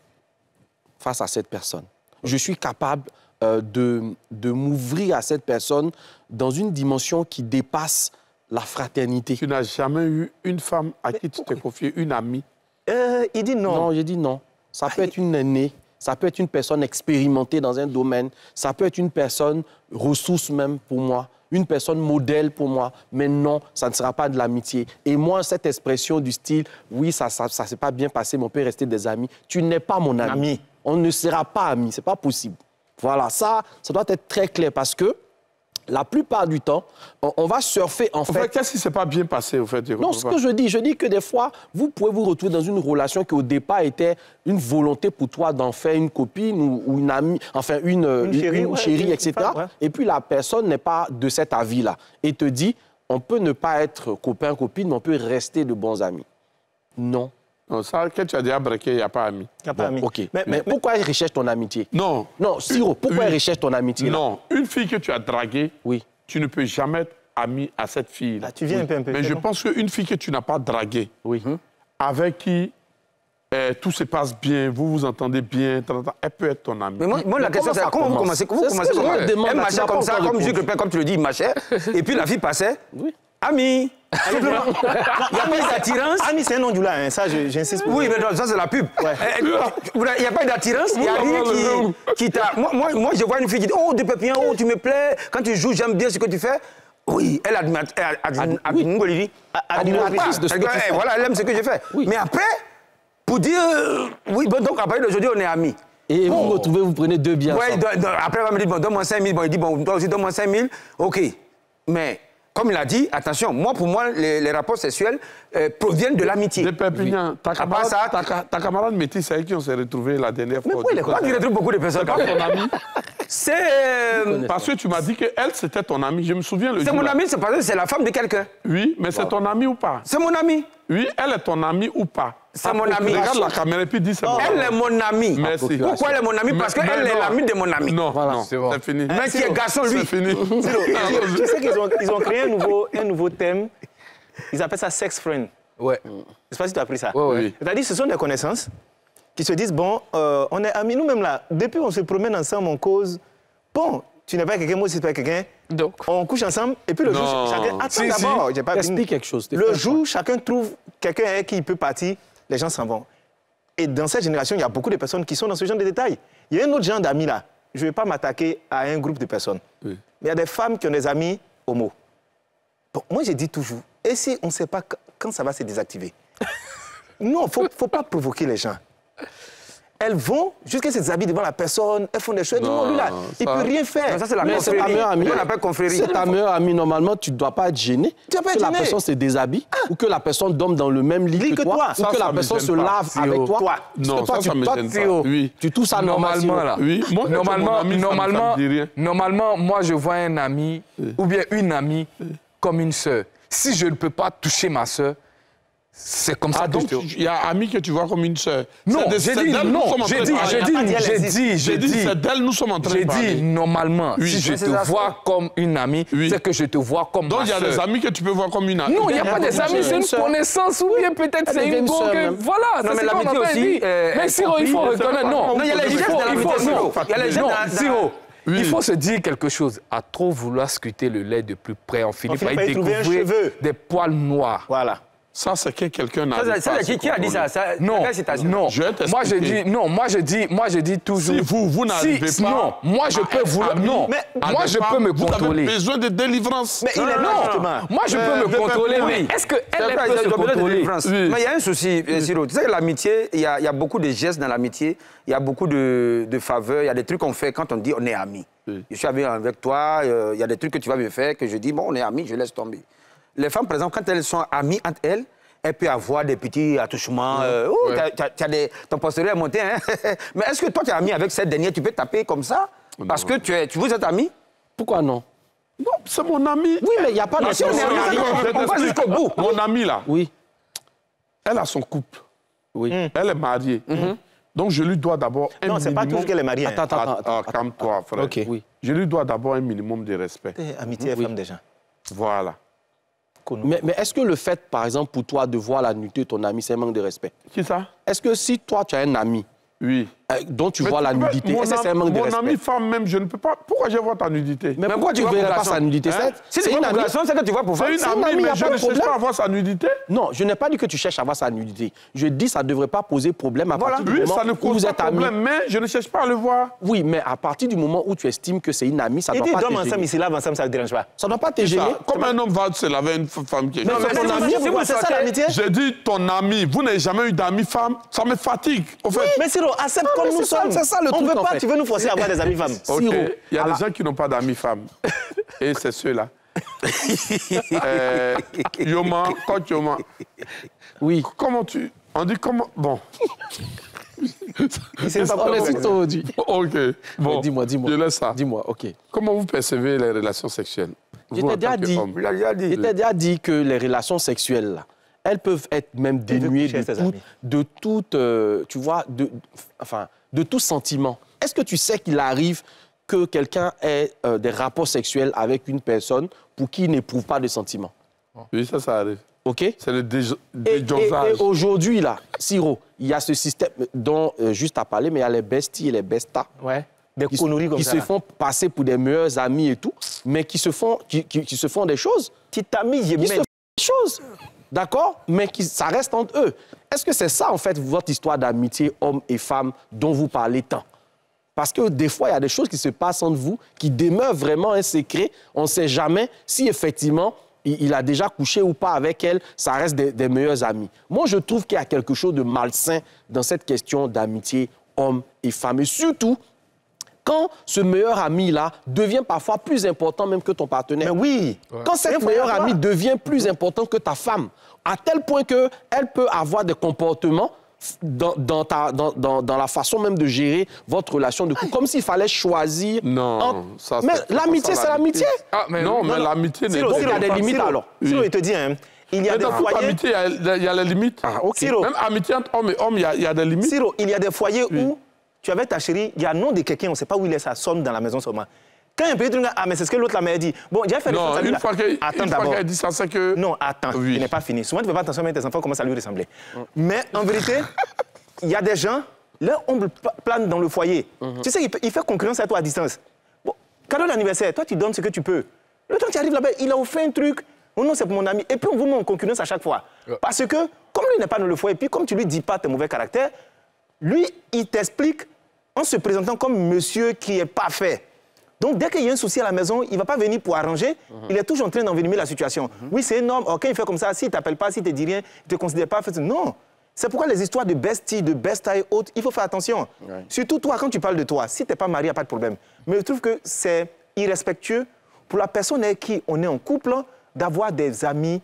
face à cette personne. Je suis capable euh, de, de m'ouvrir à cette personne dans une dimension qui dépasse la fraternité. Tu n'as jamais eu une femme à qui tu t'es confié, une amie? Euh, il dit non. Non, j'ai dit non. Ça peut être une aînée, ça peut être une personne expérimentée dans un domaine, ça peut être une personne ressource même pour moi, une personne modèle pour moi, mais non, ça ne sera pas de l'amitié. Et moi, cette expression du style, oui, ça ne ça, ça s'est pas bien passé, mais on peut rester des amis, tu n'es pas mon ami. Ami. On ne sera pas amis, c'est pas possible. Voilà, ça, ça doit être très clair parce que la plupart du temps, on, on va surfer en En fait, qu'est-ce qui s'est pas bien passé, au fait je non, ce pas. que je dis, je dis que des fois, vous pouvez vous retrouver dans une relation qui au départ était une volonté pour toi d'en faire une copine ou, ou une amie, enfin une, Une chérie, ouais, une- une etc. femme, ouais. Et puis la personne n'est pas de cet avis-là et te dit, on peut ne pas être copain, copine, mais on peut rester de bons amis. Non. Non, ça, que tu as déjà breaké, il n'y a pas ami. Il n'y a pas Bon, ami. OK. Mais, Mais, pourquoi elle recherche ton amitié? Non. Non, Siro, pourquoi Oui. elle recherche ton amitié là? Non, une fille que tu as draguée, Oui. tu ne peux jamais être ami à cette fille. Ah, tu viens un peu, un peu. Mais je bon. pense qu'une fille que tu n'as pas draguée, Oui. avec qui euh, tout se passe bien, vous vous entendez bien, ta, ta, ta, elle peut être ton amie. Mais moi, moi, la Mais question, comment c'est ça comment vous commence? commencez? Vous commencez? comment Elle là, marchait comme ça, comme comme tu le dis, il marchait. Et puis la fille passait. Oui. Ami. Simplement. Il n'y a pas d'attirance. Ami, c'est un nom du là, hein. ça, j'insiste. pour Oui, mais non, ça c'est la pub. Euh, Il n'y a pas d'attirance, il n'y a rien qui, qui t'a. Moi, moi, moi, je vois une fille qui dit Oh, de Pépin, oh, tu me plais, quand tu joues, j'aime bien ce que tu fais. Oui, elle admire. Elle Admiratrice de ce que tu Eh, fais. Voilà, elle aime ce que je fais. Oui. Mais après, pour dire. euh, Oui, bon, donc à partir d'aujourd'hui, on est amis. Et vous vous retrouvez, vous prenez deux biens. Ouais, après, elle va me dire, bon, donne-moi 5 000. Bon, il dit, bon, toi aussi, donne-moi 5 000. OK. Mais, comme il a dit, attention, moi, pour moi, les, les rapports sexuels euh, proviennent de l'amitié. De Perpignan, ta, camarade, ça- ta, ca- ta camarade métisse, c'est avec qui on s'est retrouvés la dernière fois. pourquoi il est retrouves beaucoup de personnes. C'est pas ton ami [LAUGHS] C'est euh, Parce que tu m'as dit qu'elle, c'était ton ami. Je me souviens le c'est mon ami, c'est parce que c'est la femme de quelqu'un. Oui, mais c'est ton ami ou pas? C'est mon ami. Oui, elle est ton ami ou pas? C'est mon ami. Regarde la caméra et puis dis c'est mon Elle est mon ami. Merci. Pourquoi elle est mon ami Parce qu'elle est non. l'ami de mon ami. Non, Voilà, non, c'est bon. c'est fini. Mais qui est garçon, lui? C'est fini. [LAUGHS] Tu sais qu'ils ont, ils ont créé un nouveau, un nouveau thème. Ils appellent ça sex friend. Ouais. Je ne sais pas si tu as appris ça. Ouais, ouais. Oui. C'est-à-dire ce sont des connaissances qui se disent, bon, euh, on est amis, nous-mêmes là, depuis on se promène ensemble, on cause, bon, tu n'es pas quelqu'un, moi aussi je suis pas quelqu'un, Donc, on couche ensemble, et puis le Non. jour, chacun... Attends Si, si. d'abord, j'ai pas. Explique quelque chose. Le jour, chacun trouve quelqu'un avec qui il peut partir, les gens s'en vont. Et dans cette génération, il y a beaucoup de personnes qui sont dans ce genre de détails. Il y a un autre genre d'amis là. Je ne vais pas m'attaquer à un groupe de personnes. Oui. Mais il y a des femmes qui ont des amis homo. Bon, moi, j'ai dit toujours, et si on ne sait pas quand- ça va se désactiver? [LAUGHS] Non, il ne faut pas provoquer les gens. Elles vont jusqu'à se déshabiller devant la personne, elles font des choses. Non, Non, lui là, il ne peut rien faire. Non, ça, c'est la Mais c'est ta confrérie. meilleure amie. On l'appelle confrérie. C'est ta meilleure amie. Normalement, tu ne dois pas être gêné. Tu dois pas que la personne se déshabille ou que la personne dorme dans le même lit, Lit que, que toi. ou que ça la personne se lave avec toi. Non, Parce que toi, ça, tu, ça me toi, gêne tu- pas. Oui. Tu touches ça normal, normalement, là. Oui, moi, normalement, moi, je vois un ami ou bien une amie comme une sœur. Si je ne peux pas toucher ma sœur, c'est comme ça Ah, que donc il y a ami que tu vois comme une sœur. Non, j'ai dit, d'elle nous non, sommes en j'ai train de dit, parler. j'ai dit, Ah, j'ai dit, J'ai j'ai dit, dit, c'est d'elle nous sommes en train de j'ai parler. dit, normalement, Oui, si je te ça, vois comme une amie, Oui. c'est que je te vois comme Donc ma il y a des amis que tu peux voir comme une amie. Non, il n'y a Il y a pas des amis, c'est une connaissance ou bien peut-être c'est une go que... Voilà, Non, c'est mais ce qu'on l'amitié appelle aussi, euh, Mais Siro, il faut reconnaître, non. Non, il y a les gestes faut, de il l'amitié, Siro. non, Il y a les gestes non, dans- dans- Siro, Oui. il faut se dire quelque chose. À trop vouloir scruter le lait de plus près, on finit par y découvrir des poils noirs. Voilà. Ça, c'est que quelqu'un n'a Ça, pas. c'est- ça, c'est qui, qui a dit ça, ça Non, non. Je vais t'expliquer. Moi, je dis, non, moi, je dis, moi, je dis toujours. Si vous, vous n'arrivez Si- pas Non, moi, je à peux être vous. ami Non, Mais moi, je peux me Vous contrôler. avez besoin de délivrance. Mais il est là, Non, justement. moi, je peux Euh, me peux- contrôler, oui. mais est-ce qu'elle peut se besoin de contrôler. Mais il y a un souci, euh, Siro. Tu sais que l'amitié, il y, a il y a beaucoup de gestes dans l'amitié. Il y a beaucoup de, de faveurs. Il y a des trucs qu'on fait quand on dit on est amis. Oui. Je suis ami avec toi. euh, Il y a des trucs que tu vas me faire que je dis bon, on est amis, je laisse tomber. Les femmes, par exemple, quand elles sont amies entre elles, elle peut avoir des petits attouchements. euh, ouh, t'as- t'as- t'as des- ton postulat est monté. Hein? [LAUGHS] Mais est-ce que toi, tu es ami avec cette dernière, tu peux taper comme ça Parce que tu, es, tu vous êtes amis? Pourquoi non? Non, c'est mon ami. Oui, mais il n'y a pas Non, de... si on Attends, on- va jusqu'au bout. Mon ami, là, Oui, elle a son couple. oui. Elle est mariée. Donc, je lui dois d'abord un Non, c'est pas minimum... toujours qu'elle est mariée. hein. Attends, attends, Ah, attends. Calme-toi, frère. Ok. Oui. Je lui dois d'abord un minimum de respect. Eh, Amitié et femme des gens. Voilà. Mais, mais est-ce que le fait, par exemple, pour toi, de voir la nudité de ton ami, c'est un manque de respect? Qui ça? Est-ce que si toi, tu as un ami Oui. Euh, dont tu Mais vois la nudité, mon est-ce que c'est un manque de Mon respect ami femme même, je ne peux pas... Pourquoi je vois ta nudité? Mais pourquoi pourquoi tu ne verrais pas sa nudité? Hein? C'est- Si C'est tu une amie. c'est que tu vois pour C'est femme. une c'est une amie, mais je ne cherche pas à voir sa nudité. Non, je n'ai pas dit que tu cherches à avoir sa nudité. Je dis que ça ne devrait pas poser problème à Voilà. partir du Oui, moment ça ne où vous êtes amis. problème, mais je ne cherche pas à le voir. Oui, mais à partir du moment où tu estimes que c'est une amie, ça ne doit pas te ensemble, gêner. ils se lavent ensemble, ça ne dérange pas? Ça ne doit pas te gêner. Comme un homme va se laver une femme qui est... Mais Non, c'est mais ton c'est- ami, c'est vous c'est ça l'amitié? J'ai dit ton ami. Vous n'avez jamais eu d'amis femmes. Ça me fatigue. Mais Siro, accepte comme nous c'est ça- sommes. c'est ça le On truc, veut pas, fait. tu veux nous forcer à avoir des amis femmes. Il y a à des la- gens qui n'ont pas d'amis femmes. Et c'est ceux-là. [LAUGHS] euh, Yoma, quand Yoma, Oui. comment tu... On dit comment... Bon, sait pas On est aujourd'hui. ok. Bon, dis-moi, dis-moi. Je laisse ça. Dis-moi, ok. Comment vous percevez les relations sexuelles? Je t'ai déjà dit. qu'homme. Il a déjà dit. Je t'ai déjà dit que les relations sexuelles, là, elles peuvent être même dénuées de tout, de toute, euh, tu vois, de, enfin, de tout sentiment. Est-ce que tu sais qu'il arrive que quelqu'un ait euh, des rapports sexuels avec une personne pour qui il n'éprouve pas de sentiments? Oui, ça, ça arrive. OK? C'est le déj- et- aujourd'hui, là, Siro, il y a ce système dont euh, juste à parler, mais il y a les besties et les bestas Ouais. Des qui, conneries comme qui ça. se font passer pour des meilleurs amis et tout, mais qui se font, qui, qui- qui se font des choses Petit ami, je qui se font des choses, d'accord? Mais ça reste entre eux. Est-ce que c'est ça, en fait, votre histoire d'amitié homme et femme dont vous parlez tant? Parce que des fois, il y a des choses qui se passent entre vous qui demeurent vraiment un secret. On ne sait jamais si effectivement il, il a déjà couché ou pas avec elle. Ça reste des, des meilleurs amis. Moi, je trouve qu'il y a quelque chose de malsain dans cette question d'amitié homme et femme. Et surtout, quand ce meilleur ami-là devient parfois plus important même que ton partenaire. Mais oui. Quand cette meilleure amie devient plus importante que ta femme, à tel point qu'elle peut avoir des comportements dans, dans ta- dans- dans- dans la façon même de gérer votre relation de couple, comme s'il fallait choisir. Non, entre- ça, Mais c'est pas l'amitié, c'est l'amitié. Ah, mais Non, non, mais l'amitié n'est Donc, il y a des limites, alors. Siro, il te dit, hein, il y a Mais des dans toute foyers... amitié, il y a- il y, a les limites. Ah, ok. Siro, Même amitié entre hommes et hommes, il y a, il y a des limites. Siro, il y a des foyers où tu avais ta chérie, il y a un nom de quelqu'un, on ne sait pas où il est, ça sonne dans la maison seulement. Quand un petit truc, ah, mais c'est ce que l'autre la m'a dit. Bon, j'ai fait Non, une fois qu'elle dit ça, c'est que... Non, attends, Oui. il n'est pas fini. Souvent, tu ne fais pas attention, mais tes enfants commencent à lui ressembler. Mais en vérité, [LAUGHS] il y a des gens, leur ombre pla- plane dans le foyer. Tu sais, il, fait concurrence à toi à distance. Bon, cadeau d'anniversaire, toi, tu donnes ce que tu peux. Le temps que tu arrives là-bas, il a offert un truc. Oh non, c'est pour mon ami. Et puis, on vous met en concurrence à chaque fois. Parce que, comme lui n'est pas dans le foyer, puis comme tu lui dis pas tes mauvais caractères, lui, il t'explique en se présentant comme monsieur qui est parfait. Donc, dès qu'il y a un souci à la maison, il ne va pas venir pour arranger. Il est toujours en train d'envenimer la situation. Oui, c'est énorme. Quand il fait comme ça, s'il ne t'appelle pas, s'il ne te dit rien, il ne te considère pas. fait- Non. C'est pourquoi les histoires de bestie, de besta et autres, il faut faire attention. Surtout toi, quand tu parles de toi, si tu n'es pas marié, il n'y a pas de problème. Mais je trouve que c'est irrespectueux pour la personne avec qui on est en couple d'avoir des amis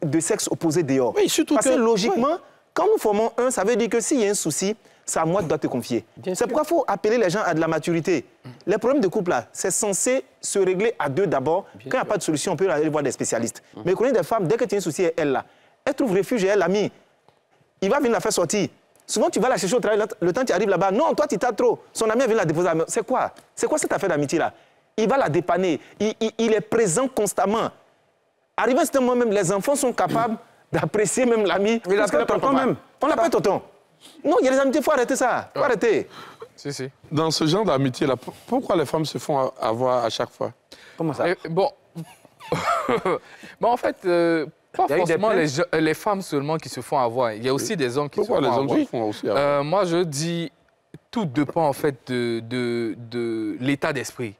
de sexe opposé dehors. Oui, surtout Parce que- que logiquement, quand nous formons un, ça veut dire que s'il y a un souci, c'est à moi de dois te confier. C'est pourquoi il faut appeler les gens à de la maturité. Les problèmes de couple, là, c'est censé se régler à deux d'abord. Quand il n'y a pas de solution, on peut aller voir des spécialistes. Mais je connais des femmes, dès que tu as un souci, elle, là, elle trouve refuge et elle l'ami. Il va venir la faire sortir. Souvent, tu vas la chercher au travail, le temps que tu arrives là-bas, non, toi, tu t'as trop. Son ami vient la déposer à. C'est quoi? C'est quoi cette affaire d'amitié-là Il va la dépanner. Il, il- il est présent constamment. Arrivé à certain moment, même les enfants sont capables d'apprécier même l'ami. Que l'appelle tonton papa- même. On l'appelle tonton. Non, il y a des amitiés, il faut arrêter ça. Il faut arrêter. Si, si. Dans ce genre d'amitié-là, pourquoi les femmes se font a- avoir à chaque fois? Comment ça? Et bon. [LAUGHS] bon, en fait, euh, pas forcément les, les femmes seulement qui se font avoir. Il y a aussi des hommes qui Pourquoi se les font hommes avoir. se font aussi avoir? Euh, moi, je dis, tout dépend en fait de, de, de l'état d'esprit.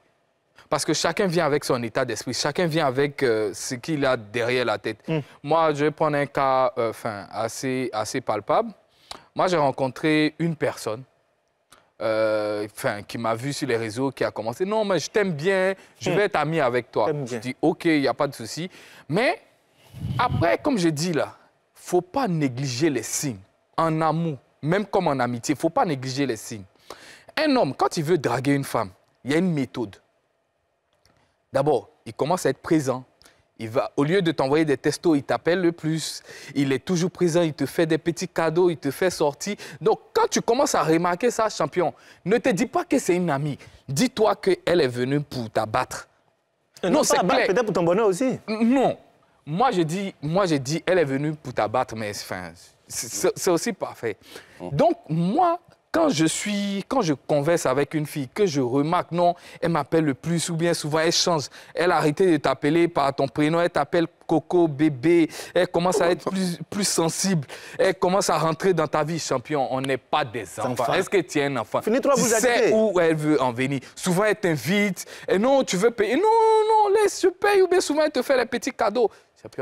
Parce que chacun vient avec son état d'esprit, chacun vient avec euh, ce qu'il a derrière la tête. Moi, je vais prendre un cas euh, assez, assez palpable. Moi, j'ai rencontré une personne euh, qui m'a vu sur les réseaux, qui a commencé, non, mais je t'aime bien, je vais être ami avec toi. Je dis, OK, il n'y a pas de souci. Mais après, comme j'ai dit là, faut pas négliger les signes. En amour, même comme en amitié, faut pas négliger les signes. Un homme, quand il veut draguer une femme, il y a une méthode. D'abord, il commence à être présent. Il va, au lieu de t'envoyer des textos, il t'appelle le plus. Il est toujours présent, il te fait des petits cadeaux, il te fait sortir. Donc, quand tu commences à remarquer ça, champion, ne te dis pas que c'est une amie. Dis-toi qu'elle est venue pour t'abattre. Non, c'est à battre, clair. Peut-être pour ton bonheur aussi. Non. Moi, je dis, moi, je dis, elle est venue pour t'abattre, mais enfin, c'est c'est aussi parfait. Donc, moi, quand je suis, quand je converse avec une fille, que je remarque, non, elle m'appelle le plus ou bien souvent, elle change. Elle a arrêté de t'appeler par ton prénom, elle t'appelle Coco, bébé, elle commence à être plus, plus sensible, elle commence à rentrer dans ta vie, champion. On n'est pas des enfants. Est-ce que tu es un enfant? Finis-toi, Tu vous sais où elle veut en venir. Souvent, elle t'invite. Et non, tu veux payer. Non, non, laisse, je paye. Ou bien souvent, elle te fait les petits cadeaux.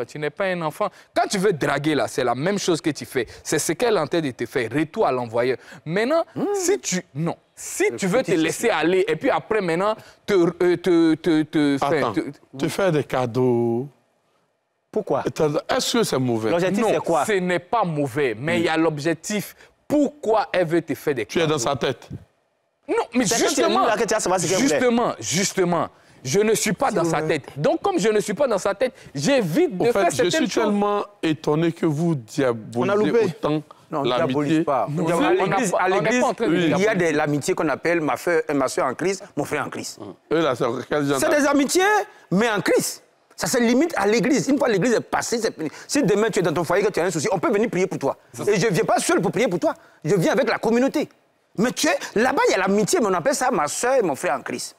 Tu n'es pas un enfant. Quand tu veux draguer, là, c'est la même chose que tu fais. C'est ce qu'elle est en train de te faire. Retour à l'envoyeur. Maintenant, Hmm. si tu... Non. Si tu veux te laisser aller et puis après, maintenant, te... euh, te, te, te, faire- Attends, te- tu fais des cadeaux. Pourquoi? Est-ce que c'est mauvais? L'objectif, c'est quoi? ce n'est pas mauvais, mais il y a l'objectif. Pourquoi elle veut te faire des Tu es dans sa tête. Non, mais justement, justement, justement, je ne suis pas dans sa tête. Donc, comme je ne suis pas dans sa tête, j'évite de En faire fait, je certaines suis choses. tellement étonné que vous diabolisez autant l'amitié. pas. Non, À on pas- à l'église, il y a de l'amitié qu'on appelle ma, feu- ma soeur en Christ, mon frère en Christ. Eux, là, c'est des amitiés, mais en Christ. Ça se limite à l'église. Une fois l'église est passée, c'est fini. Si demain tu es dans ton foyer, que tu as un souci, on peut venir prier pour toi. Et je ne viens pas seul pour prier pour toi. Je viens avec la communauté. Mais tu es, là-bas, il y a l'amitié, mais on appelle ça ma soeur et mon frère en Christ.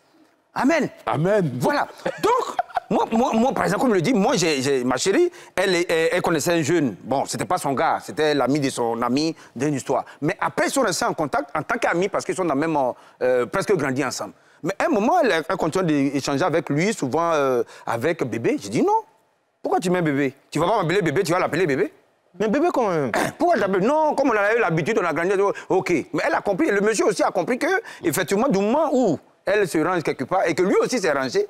Amen. Amen. Voilà. Donc, moi, moi, moi, par exemple, comme je le dis, moi, j'ai, j'ai- ma chérie, elle, elle, elle connaissait un jeune. Bon, c'était pas son gars, c'était l'ami de son ami d'une histoire. Mais après, ils sont restés en contact en tant qu'amis parce qu'ils sont dans même, euh, presque grandi ensemble. Mais à un moment, elle, elle continue d'échanger avec lui, souvent euh, avec bébé. J'ai dit non. Pourquoi tu mets bébé? Tu vas pas m'appeler bébé, tu vas l'appeler bébé Mais bébé, quand [COUGHS] même? pourquoi t'appelles? Non, comme on a eu l'habitude, on a grandi. Ok. Mais elle a compris, le monsieur aussi a compris que, effectivement, du moment où elle se range quelque part et que lui aussi s'est rangé,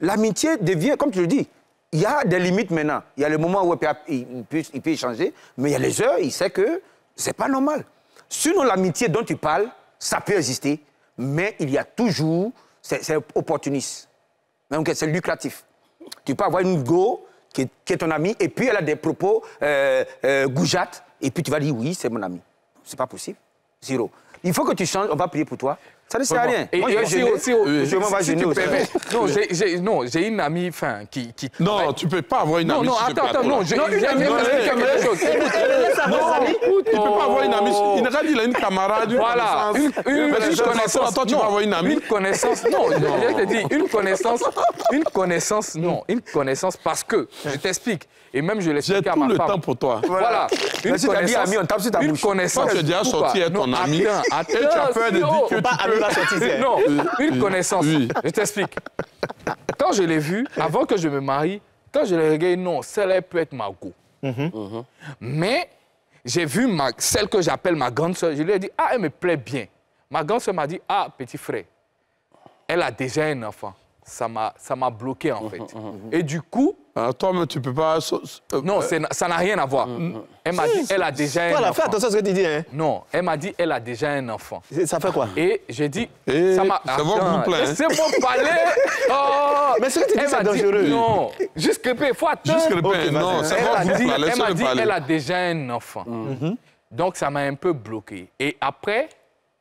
l'amitié devient, comme tu le dis, il y a des limites maintenant. Il y a le moment où il peut, il peut, échanger, mais il y a les heures, il sait que c'est pas normal. Sinon, l'amitié dont tu parles, ça peut exister, mais il y a toujours, c'est opportuniste. Donc, c'est lucratif. Tu peux avoir une go qui est, qui est ton amie, et puis elle a des propos euh, euh, goujates, et puis tu vas dire oui, c'est mon ami. C'est pas possible. Zéro. Il faut que tu changes, on va prier pour toi. Ça ne sert à rien. Et, Moi, je m'en vais si gêner tu aussi. permets. Non, j'ai- j'ai non, j'ai une amie enfin, qui, qui Non, tu peux pas avoir une Non, amie non, ce attends, non, j'ai Non, une j'ai- amie, j'ai non, expliqué quelque chose. Non, il ne peut pas avoir une amie. Il n'a pas dit qu'il a une camarade, une Voilà, une, connaissance. une, si connaissance. toi, tu non, vas avoir une amie. Une connaissance, non, je, je te dis, une connaissance, une connaissance, non, une connaissance parce que, je t'explique, et même je J'ai l'explique à tout ma le temps pour toi. Voilà, une Mais si t'as dit ami, on tape sur ta une connaissance. Tu es déjà sorti avec ton Non, ami, attends, et tu as peur de dire que Pas tu Non, une Oui. connaissance. Oui. Je t'explique. Quand je l'ai vue, avant que je me marie, quand je l'ai regardée, non, celle-là peut être ma go. Mais j'ai vu ma, celle que j'appelle ma grande soeur, je lui ai dit, ah, elle me plaît bien. Ma grande soeur m'a dit, ah, petit frère, elle a déjà un enfant. Ça m'a ça m'a bloqué, en fait. Et du coup, Ah, Toi-même, tu ne peux pas... euh, non, c'est- ça n'a rien à voir. Elle m'a dit, elle a déjà Toi, un là, fais enfant. attention à ce que tu dis. Hein. Non, elle m'a dit, elle a déjà un enfant. Ça fait quoi? Et j'ai dit, Et ça m'a. c'est votre Attends, couple, hein. Laissez-moi [LAUGHS] parler. Oh, Mais ce que tu dis, c'est dangereux. Non, jusque il faut attendre. Jusque le Ok, pain, non, c'est Elle votre m'a couple, dit, là, elle m'a dit, elle a déjà un enfant. Donc ça m'a un peu bloqué. Et après,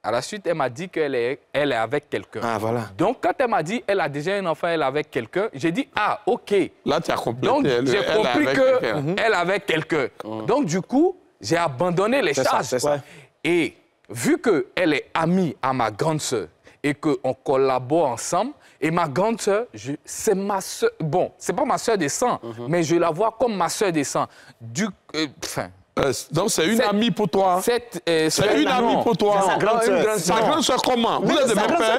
à la suite, elle m'a dit qu'elle est, elle est avec quelqu'un. Ah, voilà. Donc quand elle m'a dit elle a déjà un enfant, elle est avec quelqu'un, j'ai dit ah ok. Là, tu as complété. Donc j'ai elle est compris avec que quelqu'un. quelqu'un. Donc du coup, j'ai abandonné les charges. ça. Et vu qu'elle est amie à ma grande sœur et qu'on collabore ensemble, et ma grande sœur, c'est ma sœur. Bon, c'est pas ma sœur de sang, mais je la vois comme ma sœur de sang. Du, euh, enfin, Euh, donc, c'est une amie pour toi. euh, C'est une non, amie pour toi. non, sa grande sœur. grande Sa soeur comment? Vous êtes de Sa même père?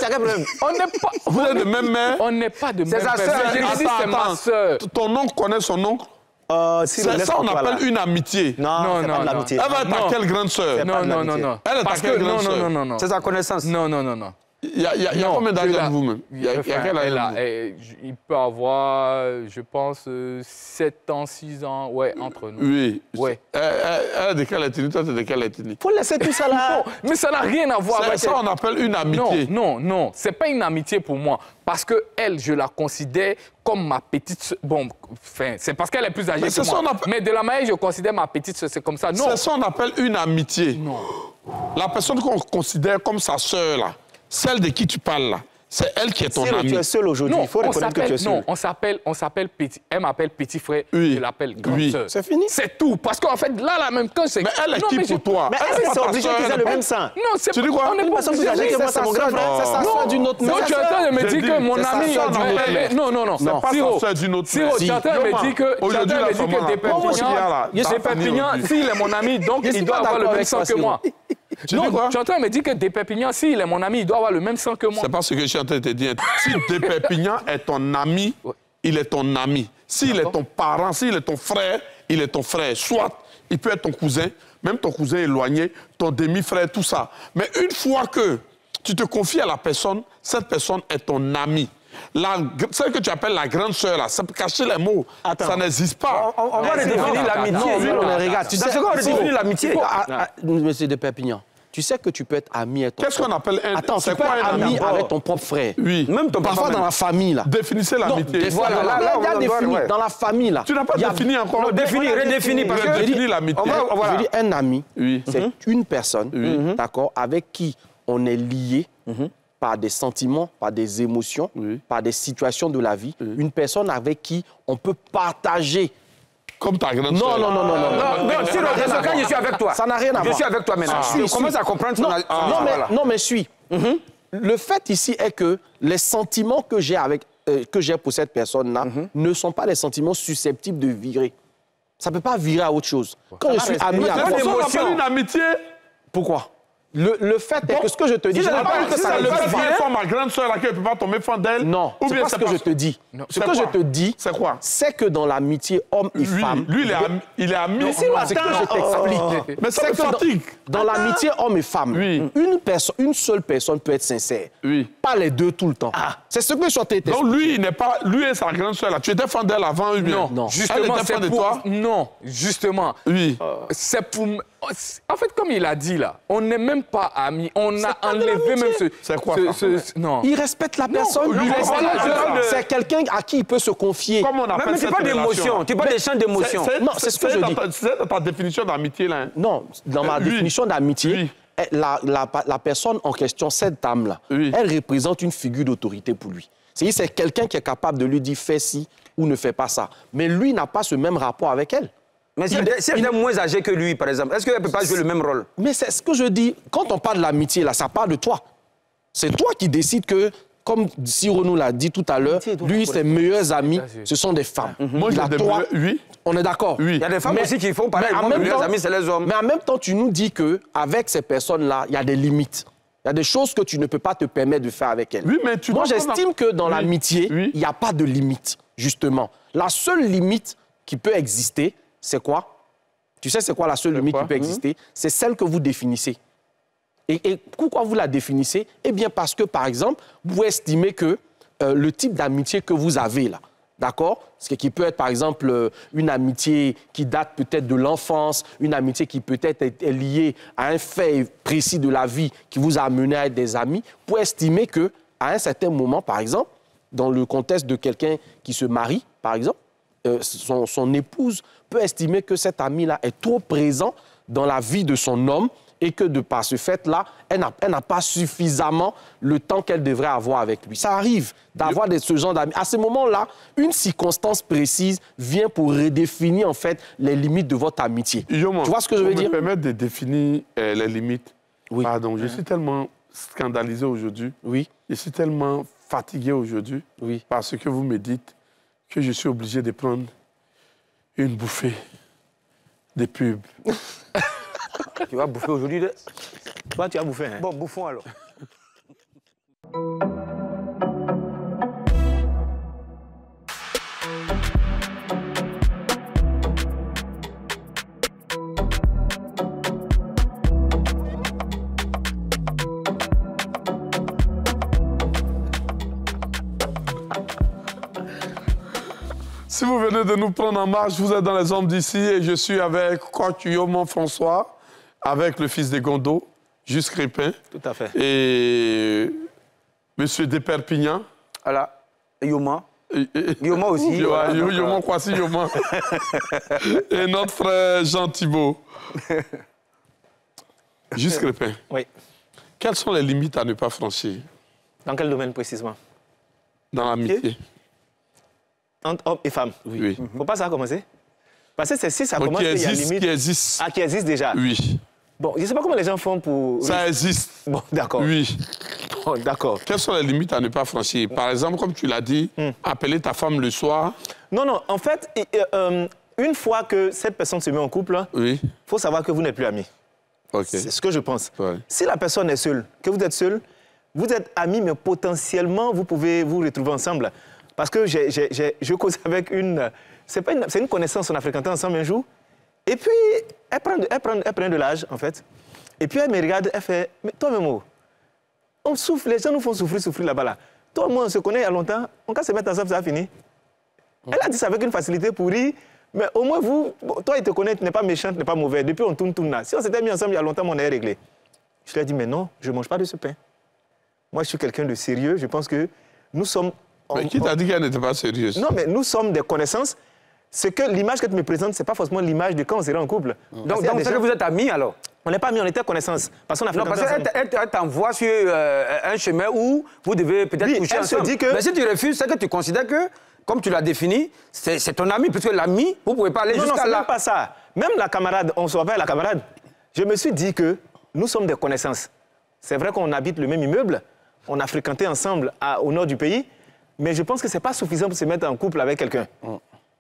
On n'est pas. Vous êtes de même mère? On n'est pas de même sa père. Mais J'ai dit, c'est ma sœur. Ton oncle connaît son oncle? Euh, si, C'est ça, on là. appelle une amitié. Non, Non, c'est non, pas de non. l'amitié. Elle va être ta Non. quelle grande sœur? Non, non, non, non. Elle est ta Parce quelle que non, grande non, sœur? non, non, non. C'est sa connaissance. Non, non, non, non. Il y a, y a- y a Non, combien d'âge entre vous-même Il y a, il y a Enfin, quel âge elle a- entre vous Il peut avoir, je pense, 7 ans, 6 ans, ouais, entre nous. Oui. Ouais. Elle, elle- elle est de quelle ethnie? Toi, tu es de quelle ethnie? Faut laisser tout ça là. [LAUGHS] Non, mais ça n'a rien à voir avec ça, on appelle une Non, amitié. non, non, c'est pas une amitié pour moi. Parce que elle, je la considère comme ma petite sœur. Bon, enfin, c'est parce qu'elle est plus âgée Mais que c'est ça, moi. Mais de la manière, je considère ma petite sœur, c'est comme ça. Non, C'est ça qu'on appelle une amitié. non. La personne qu'on considère comme sa sœur, là, celle de qui tu parles, là, c'est elle qui est ton Cyril, amie. tu es seul aujourd'hui. Non, Il faut on reconnaître que tu s'appelle, es seul. non, on s'appelle, on s'appelle petit. Elle m'appelle petit frère, Oui. je l'appelle grande Oui. sœur. C'est fini. C'est tout. Parce qu'en fait, là, là, même quand c'est. Mais elle est Non, qui pour je- toi? Mais Elle c'est obligé sœur, qu'ils aient le même sang Non, c'est Tu dis quoi? On est Une pas âgée que moi, c'est mon grand frère? C'est sa soeur d'une autre Non, mère. tu es en train de me dire que mon ami. sœur. Non, non, non. C'est pas sa sœur d'une autre mère. tu es en train de me dire que. aujourd'hui, la femme, qu'il y a, là, aujourd'hui. s'il est mon ami, donc Je suis il doit avoir le même sang que moi. Non, tu es en train de me dire que des Perpignan, s'il est mon ami, il doit avoir le même sang que moi. C'est pas ce que je suis en train de te dire. Si De Perpignan est ton ami, il est ton ami. S'il est ton parent, s'il est ton frère, il est ton frère. Soit il peut être ton cousin, même ton cousin éloigné, ton demi-frère, tout ça. Mais une fois que tu te confies à la personne, cette personne est ton ami. La, celle que tu appelles la grande sœur, là, ça peut cacher les mots. Attends. Ça n'existe pas. On, on va redéfinir l'amitié. non, mais regarde, tu sais- cas, on redéfinit l'amitié. Ah, ah, monsieur de Perpignan, tu sais que tu peux être ami avec ton Qu'est-ce qu'on appelle un Attends, tu c'est peux quoi être un ami avec ton propre frère. Oui. Même ton Parfois dans la famille, là. Définissez l'amitié. Voilà, là, là, là, on défini. Dans la famille, là. Tu n'as pas défini encore. Voilà, redéfinis, parce que- défini l'amitié. On va- Je dire, un ami, Oui. c'est une personne, d'accord, avec qui on est lié par des sentiments, par des émotions, Oui. par des situations de la vie. Une personne avec qui on peut partager. Comme ta grande Non, non, non, non, non. Non, non. non, dans ce cas, je suis avec toi. Ça n'a rien à Je voir. suis avec toi maintenant. Suis, Je commence à comprendre Non, son- non, Ah, mais, non, mais suis. Le fait ici est que les sentiments que j'ai avec euh, que j'ai pour cette personne-là ne sont pas des sentiments susceptibles de virer. Ça ne peut pas virer à autre chose. Quand je suis ami avec une amitié. Pourquoi? Le, le fait est que ce que je te dis, je C'est n'ai pas dit pas que ça ça ne le fait bien ma grande sœur, laquelle ne peut pas tomber fan d'elle. Non, Ou c'est bien pas ce que je te dis. Ce que quoi? je te dis, C'est quoi? c'est que dans l'amitié homme et Lui, femme, lui, il est ami. Il est ami. c'est que je t'explique. Mais ça C'est fatigue. Dans, l'amitié homme et femme, Oui. une, personne, une seule personne peut être sincère. Oui. Pas les deux tout le temps. C'est ce que je de t'expliquer. Donc lui, il n'est pas. Lui et sa grande sœur, là. Tu étais fan d'elle avant ou bien? Non, justement, était c'est fan de toi? Non, justement. Oui. C'est pour... En fait, comme il a dit là, on n'est même pas amis. On a enlevé même ce... C'est quoi ce- ce- ce- Non. Il respecte la personne. C'est quelqu'un à qui il peut se confier. Comment on appelle mais tu parles d'émotion, tu parles des champs d'émotion. Non, c'est ce que je dis. C'est ta définition d'amitié, là. hein? Non, dans ma lui. définition d'amitié, elle- la, la- la personne en question, cette dame-là, Oui. elle représente une figure d'autorité pour lui. C'est-à-dire c'est quelqu'un qui est capable de lui dire fais ci ou ne fais pas ça. Mais lui n'a pas ce même rapport avec elle. Mais si Il- elle est- moins âgée que lui, par exemple, est-ce qu'elle ne peut pas jouer le même rôle? Mais c'est ce que je dis. Quand on parle de l'amitié, là, ça parle de toi. C'est toi qui décides que, comme Cyrano nous l'a dit tout à l'heure, lui, ses meilleurs amis, ce sont des femmes. Moi, Il j'ai a des toi. Oui. On est d'accord Oui. Il y a des femmes Mais- aussi qui font pareil. mais en Moi, mes meilleurs temps- amis, c'est les hommes. Mais en même temps, tu nous dis que avec ces personnes-là, il y a des limites. Il y a des choses que tu ne peux pas te permettre de faire avec elles. Oui, mais tu Moi, j'estime que dans Oui. l'amitié, Oui. il n'y a pas de limite, justement. La seule limite qui peut exister, c'est quoi? Tu sais, c'est quoi la seule limite qui peut exister? C'est celle que vous définissez. Et, et pourquoi vous la définissez? Eh bien, parce que, par exemple, vous estimez que euh, le type d'amitié que vous avez là, d'accord? Ce qui peut être, par exemple, euh, une amitié qui date peut-être de l'enfance, une amitié qui peut-être est, est liée à un fait précis de la vie qui vous a amené à être des amis, pour estimer que, à un certain moment, par exemple, dans le contexte de quelqu'un qui se marie, par exemple, euh, son, son épouse peut estimer que cet ami-là est trop présent dans la vie de son homme et que de par ce fait-là, elle n'a elle n'a pas suffisamment le temps qu'elle devrait avoir avec lui. Ça arrive d'avoir des- ce genre d'amis. À ce moment-là, une circonstance précise vient pour redéfinir en fait les limites de votre amitié. Yo, tu vois ce que je veux pour dire? me permettre de définir euh, les limites. Oui. Pardon, je suis tellement scandalisé aujourd'hui. Oui, Je suis tellement fatigué aujourd'hui oui. parce que vous me dites que je suis obligé de prendre une bouffée de pub. [LAUGHS] Tu vas bouffer aujourd'hui. de- Toi, tu as bouffé. Hein? Bon, bouffons alors. [LAUGHS] Si vous venez de nous prendre en marche, vous êtes dans les hommes d'ici et je suis avec Coach Yoman François, avec le fils des Gondo, Juste Crépin, Tout à fait. et Monsieur Desperpignan. Voilà. Yoma. Yoma aussi. Yo- voilà, yo- donc, euh, Yoman Kwasi [LAUGHS] Yoman. et notre frère Jean Thibault. Juste Crépin. Oui. Quelles sont les limites à ne pas franchir? Dans quel domaine précisément? Dans l'amitié? Entre hommes et femmes. Oui. Faut pas ça commencer Parce que c'est si ça Donc, commence qui qu'il y a existe, limite. qui existe. Ah, qui existe déjà. Oui. Bon, je sais pas comment les gens font pour. Ça existe. Bon, d'accord. Oui. Bon, d'accord. Quelles sont les limites à ne pas franchir? Par exemple, comme tu l'as dit, Hmm. appeler ta femme le soir. Non, non, en fait, et, euh, une fois que cette personne se met en couple, il Oui. faut savoir que vous n'êtes plus amis. OK. C'est ce que je pense. Ouais. Si la personne est seule, que vous êtes seul, vous êtes amis, mais potentiellement, vous pouvez vous retrouver ensemble. Parce que j'ai- j'ai- j'ai- je cause [LAUGHS] avec une... C'est une, une connaissance, on a fréquenté ensemble un jour. Et puis, elle prend, de- elle prend, elle prend de l'âge, en fait. Et puis, elle me regarde, elle fait, mais toi-même, oh, on souffre, les gens nous font souffrir, souffrir là-bas. Là. Toi, moi, on se connaît il y a longtemps, on va se mettre ensemble, ça va finir. Elle a dit ça avec une facilité pour rire, mais au moins vous, toi, il te connaît, tu n'es pas méchant, tu n'es pas mauvais. Depuis, on tourne, tourne là. Si on s'était mis ensemble il y a longtemps, on est réglé. Je lui ai dit, mais non, je ne mange pas de ce pain. Moi, je suis quelqu'un de sérieux. Je pense que nous sommes. Mais qui t'a dit qu'elle n'était pas sérieuse? Non, mais nous sommes des connaissances. Ce que l'image que tu me présentes, ce n'est pas forcément l'image de quand on serait en couple. Parce Donc, qu'il y a donc des c'est que vous êtes amis alors? On n'est pas mis, on était connaissances. Parce qu'on a Non, fréquenté parce ensemble. qu'elle elle- elle t'envoie sur euh, un chemin où vous devez peut-être Oui, coucher elle se ensemble. dit que- Mais si tu refuses, c'est que tu considères que, comme tu l'as défini, c'est c'est ton ami, puisque l'ami, vous ne pouvez pas aller Non, non, jusqu'à c'est là. même pas ça. Même la camarade, on se rappelle la camarade. Je me suis dit que nous sommes des connaissances. C'est vrai qu'on habite le même immeuble, on a fréquenté ensemble à- au nord du pays, mais je pense que c'est pas suffisant pour se mettre en couple avec quelqu'un.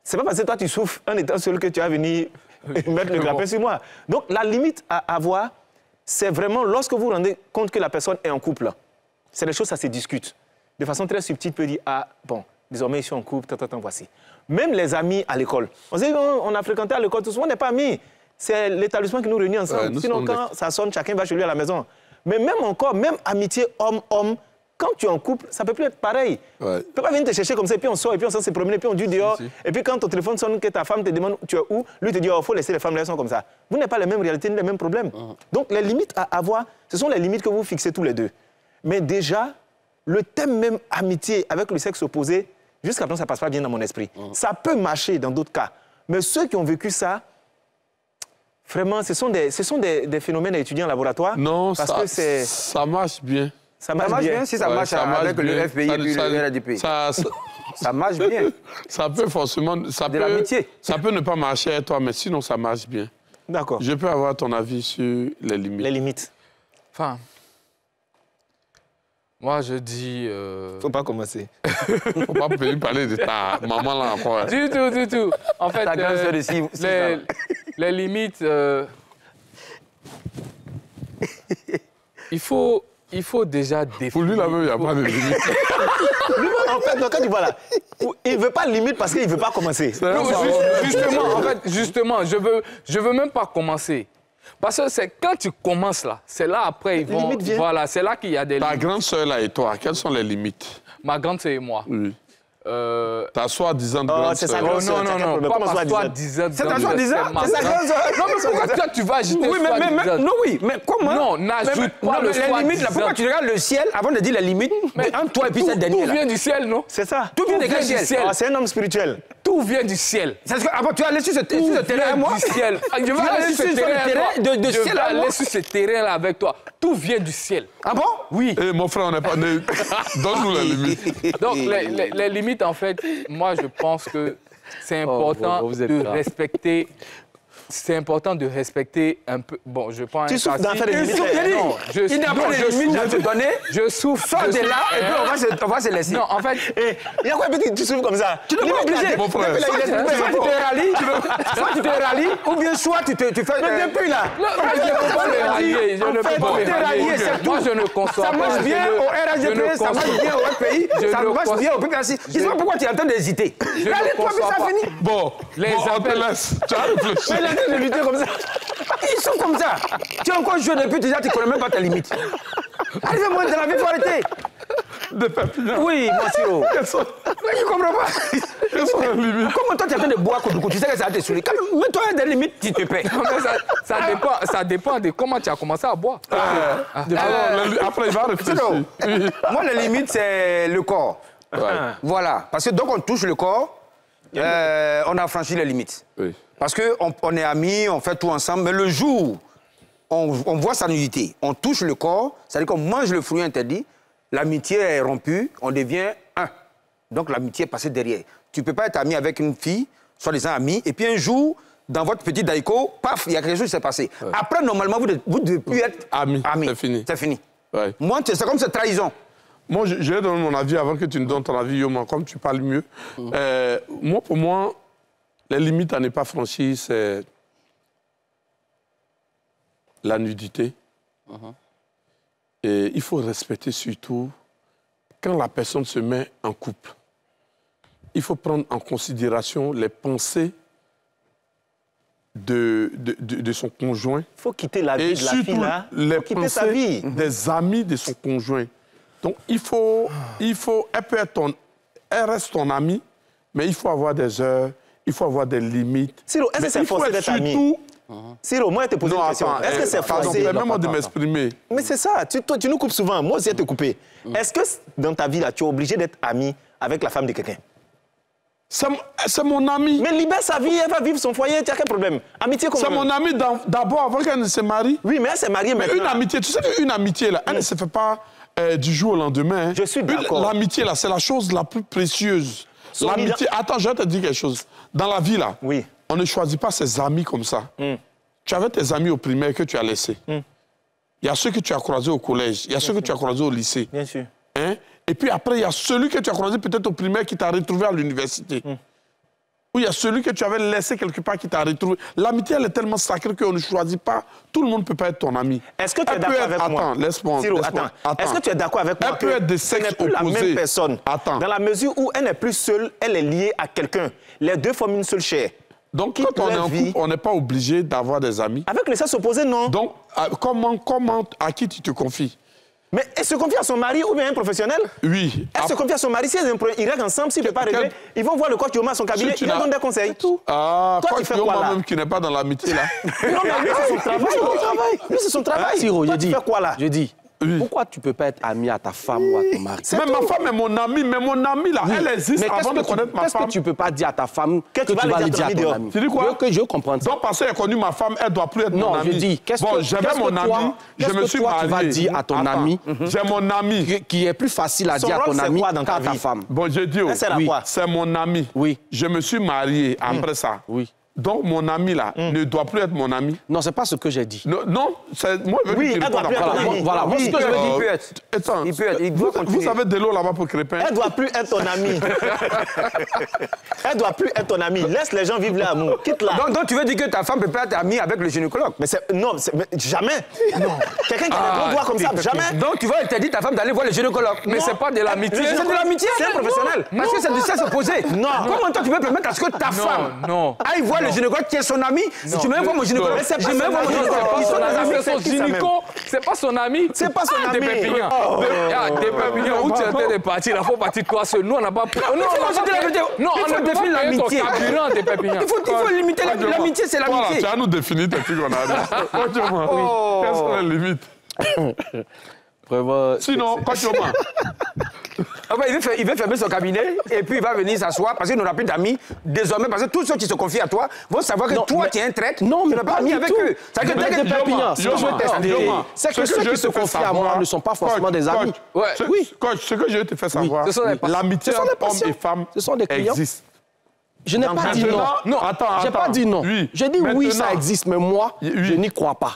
C'est pas parce que toi tu souffres en étant seul que tu vas venir [LAUGHS] mettre le clapet sur moi. Donc la limite à avoir, c'est vraiment lorsque vous vous rendez compte que la personne est en couple. C'est des choses, ça se discute. De façon très subtile, tu peux dire, ah, bon, désormais, je suis en couple, tant, tant, tant, voici. Même les amis à l'école. On a fréquenté à l'école, tout souvent, on n'est pas amis. C'est l'établissement qui nous réunit ensemble. Nous Sinon, quand ça sonne, chacun va chez lui à la maison. Mais même encore, même amitié homme-homme, quand tu es en couple, ça ne peut plus être pareil. Ouais. Tu ne peux pas venir te chercher comme ça, et puis on sort, et puis on sort se promener, puis on dit dehors. si. Et puis quand ton téléphone sonne, que ta femme te demande tu es où, lui te dit, il faut laisser les femmes, elles sont comme ça. Vous n'avez pas les mêmes réalités, les mêmes problèmes. Donc les limites à avoir, ce sont les limites que vous fixez tous les deux. Mais déjà, le thème même amitié avec le sexe opposé, jusqu'à présent, ça ne passe pas bien dans mon esprit. Ça peut marcher dans d'autres cas. Mais ceux qui ont vécu ça, vraiment, ce sont des, ce sont des, des phénomènes à étudier en laboratoire. Non, parce ça, que ça marche bien. Ça marche, Ça marche bien si ça Ouais, marche avec le bien. FPI Ça- et puis ça- le RDP. Ça, [LAUGHS] ça, Ça marche bien. [LAUGHS] ça peut forcément... Ça De peut, l'amitié. Ça peut ne pas marcher avec toi, mais sinon, ça marche bien. D'accord. Je peux avoir ton avis sur les limites. Les limites. Enfin, moi, je dis... euh, faut pas commencer. [LAUGHS] Faut pas venir parler de ta maman là encore. hein. Du tout, du tout. En fait, Ta euh, de six- six les limites, euh, il, faut, il faut déjà définir. Pour lui, là-même, il n'y a pas de limite. [LAUGHS] en fait, donc, quand tu vois là, il ne veut pas limite parce qu'il ne veut pas commencer. Non, ju- justement, en fait, justement, je veux, je veux même pas commencer. Parce que c'est quand tu commences là, c'est là après ils Les vont. limites viennent. Voilà, c'est là qu'il y a des Ta limites. grande sœur là et toi, quelles sont les limites? Ma grande c'est moi. Oui. Euh, Ta soi-disant Oh, grande sœur. Oh non, non, non, pas Comment ma ça, soi disant disant. C'est ta soi-disant C'est sa grande sœur Non, mais pourquoi toi tu vas ajouter Oui, mais, mais, mais- soi-disant non, oui, mais comment Non, n'ajoute pas non, le limites, là, soi-disant. pourquoi tu regardes le ciel avant de dire les limites? Mais entre toi et puis Tout, cette dernière tout vient du ciel, non? C'est ça. Tout vient du ciel. Ah, c'est un homme spirituel. Tout vient du ciel. C'est ce que, ah bon, tu allé sur ce, sur Tout ce terrain moi? du ciel. Ah, Je vais Tu vas aller aller sur ce terrain, moi. de- Je ciel vais à moi? aller sur ce terrain-là avec toi. Tout vient du ciel. Ah bon? Oui. Eh, mon frère, on n'est pas... ne- [LAUGHS] Donne-nous les limites. [LAUGHS] Donc, les, les- en fait, moi, je pense que c'est important vous êtes de respecter. C'est important de respecter un peu. Bon, je prends Tu un souffres cas d'en faire des Il limites. dit. Non, je, Il n'a pas je les limites à souffre. te donner. Je souffre. Sors je de là souffre. et puis on va se, on va se laisser. Non, en fait, Eh, il y a quoi petit tu souffres comme ça? Tu n'es pas obligé. Mon frère. Soit tu tu te rallies, soit tu te rallies, [LAUGHS] ou bien soit tu te tu fais. Mais euh, depuis là, Non, mais je ne peux pas le rallier. Je ne peux pas rallié, rallier. Moi, je ne conçois Ça pas. marche je bien ne- au je ne RHDP, ça marche bien au FPI, Je ça ne marche bien au PPRC. Je ne sais pas pourquoi tu es en train d'hésiter. Je ne Allez, toi, puis ça pas. finit. Bon, Les appels-. Tu as réfléchi. Il a dit de lutter comme ça. Ils sont comme ça. Tu es encore jeune depuis déjà, tu ne connais même pas tes limites. Allez, fais-moi de la vie, il faut arrêter. De. Oui, monsieur. Quelles sont- Mais je comprends pas. Sont limites Comment toi, tu es en train de boire Kodoukou, tu sais que ça te. Quand- Mets-toi des limites, tu te paies. Ça, ça dépend, ça dépend de comment tu as commencé à boire. Alors, les- après, il va réfléchir. Moi, la limite, c'est le corps. Ouais. Voilà. Parce que donc, on touche le corps, euh, on a franchi les limites. Oui. Parce qu'on on est amis, on fait tout ensemble, mais le jour on, on voit sa nudité, on touche le corps, c'est-à-dire qu'on mange le fruit interdit, l'amitié est rompue, on devient un. Donc l'amitié est passée derrière. Tu ne peux pas être ami avec une fille, soi-disant amie, et puis un jour, dans votre petit daïko, paf, il y a quelque chose qui s'est passé. Après, normalement, vous ne vous devez plus être Amis, c'est fini. C'est fini. Ouais. Moi, c'est comme cette trahison. Moi, je, je vais donner mon avis avant que tu ne donnes ton avis, Yoma, comme tu parles mieux. Euh, moi, pour moi, les limites à ne pas franchir, c'est la nudité. Et il faut respecter surtout quand la personne se met en couple. Il faut prendre en considération les pensées de, de, de- de son conjoint Il faut quitter la et vie de la fille là. les faut quitter sa pensées vie. des amis de son conjoint. Donc il faut, il faut, elle peut être ton, elle reste ton amie, mais il faut avoir des heures, il faut avoir des limites. Siro, est-ce que c'est il faut forcé être d'être ami? surtout- Siro, moi, je te pose Non, une question. Est-ce que euh, c'est forcé? permets-moi de m'exprimer. Mais c'est ça, tu, toi, tu nous coupes souvent. Moi aussi, je te coupé. Est-ce que dans ta vie, là, tu es obligé d'être ami avec la femme de quelqu'un? C'est mon ami. Mais libère sa vie, elle va vivre son foyer, tu as quel problème? Amitié comme C'est mon ami d'abord avant qu'elle ne se marie. Oui, mais elle s'est mariée Mais maintenant. une amitié, tu sais qu'une amitié, là, elle ne se fait pas euh, du jour au lendemain. hein. Je suis d'accord. L'amitié, là, c'est la chose la plus précieuse. L'amitié, attends, je vais te dire quelque chose. Dans la vie, là, Oui. on ne choisit pas ses amis comme ça. Tu avais tes amis au primaire que tu as laissés. Il y a ceux que tu as croisés au collège, il y a ceux que tu as croisés au lycée. Bien sûr. Hein? Et puis après, il y a celui que tu as croisé peut-être au primaire qui t'a retrouvé à l'université. Ou il y a celui que tu avais laissé quelque part qui t'a retrouvé. L'amitié, elle est tellement sacrée qu'on ne choisit pas. Tout le monde ne peut pas être ton ami. Est-ce que tu es Elle d'accord avec moi? Attends, laisse-moi. Attends. Est-ce que tu es d'accord avec moi Elle peut être de sexe plus la opposé. même personne? Attends. Dans la mesure où elle n'est plus seule, elle est liée à quelqu'un. Les deux forment une seule chair. Donc, quand on est en couple, on n'est pas obligé d'avoir des amis. Avec le sexe opposé, non. Donc, à- comment, comment, à qui tu te confies? Mais elle se confie à son mari ou bien à un professionnel Oui. Elle se confie à son mari. Si ils règlent ensemble, s'ils ne peuvent pas Quel- régler, ils vont voir le coach Yoma à son cabinet, Si tu il leur n'as- donne des conseils. Ah, Toi, quoi tu fais quoi, là moi-même qui n'est pas dans l'amitié, là. [LAUGHS] Non, mais lui, c'est son [LAUGHS] travail. Lui, c'est son travail. Siro, Toi, je tu dis, fais quoi là? Je dis, Oui. pourquoi tu peux pas être ami à ta femme ou à ton mari? Mais ma femme est mon amie, mais mon amie, là, elle existe Mais qu'est-ce avant de tu- connaître ma Qu'est-ce femme. que tu peux pas dire à ta femme Que que, tu vas lui dire à ton ami? Tu dis quoi? Je je comprenne ça. Donc, parce qu'elle a connu ma femme, elle doit plus être Non, mon je amie. dis, qu'est-ce bon, que- qu'est-ce mon ami, je qu'est-ce me suis toi, tu marié. vas dire à ton ami J'ai mon ami. qui, est plus facile à dire à ton c'est ami qu'à ta femme? Bon, j'ai dit, oh, c'est mon ami. Oui. Je me suis marié après ça. Oui. Donc, mon ami, là, ne doit plus être mon ami. Non, c'est pas ce que j'ai dit. Non, non c'est moi, je veux Oui, que tu elle doit plus être ton ami. Voilà, moi, Oui. ce que je veux dire, Euh, Il peut être. Attends, Il peut être, il vous, vous avez de l'eau là-bas pour Crépin Elle doit plus être ton amie. Elle doit plus être ton amie. Laisse les gens vivre l'amour. Quitte-la. Donc, donc, tu veux dire que ta femme peut pas être amie avec le gynécologue? Mais c'est non, mais jamais. Non. Quelqu'un qui a des gros doigts comme ça, jamais. Donc, tu vas interdire ta femme d'aller voir le gynécologue Mais c'est pas de l'amitié. C'est de l'amitié C'est un professionnel. Parce que c'est du sexe opposé. Non. Comment toi tu peux permettre à ce que ta femme non. aille voir le gynécologue qui est son ami Si tu pas mon ami. gynécologue. Ils C'est sont pas son ami, c'est son gynéco. C'est pas son ami. C'est pas son Ah, ami. Des. Oh. Ah, des. Où tu es en train de partir, là, faut partir toi seul. Nous, on n'a pas. Non, on. Non, Il l'amitié. Il faut, il faut limiter la- l'amitié, c'est Voilà, l'amitié. tu as nous défini trucs qu'on a. Quelles sont les limites? [LAUGHS] Vraiment. Sinon, franchement, [LAUGHS] Ah ben, il, veut faire- il veut fermer son cabinet et puis il va venir s'asseoir parce qu'il n'aura plus d'amis désormais parce que tous ceux qui se confient à toi vont savoir que Non, toi mais- tu es un traître. Non, tu mais n'es pas pas ami avec tout. eux. C'est que Mais dès que dire, c'est que ce ceux je qui se fais confient à moi ne sont pas forcément des amis. Ouais, Ce- oui. Coach, ce que je veux te faire savoir, l'amitié Ce sont des entre hommes et femmes Ce sont des clients. existe. Je n'ai pas dit non. Non, attends, J'ai pas dit non. Oui. J'ai dit oui, ça existe, mais moi, je n'y crois pas.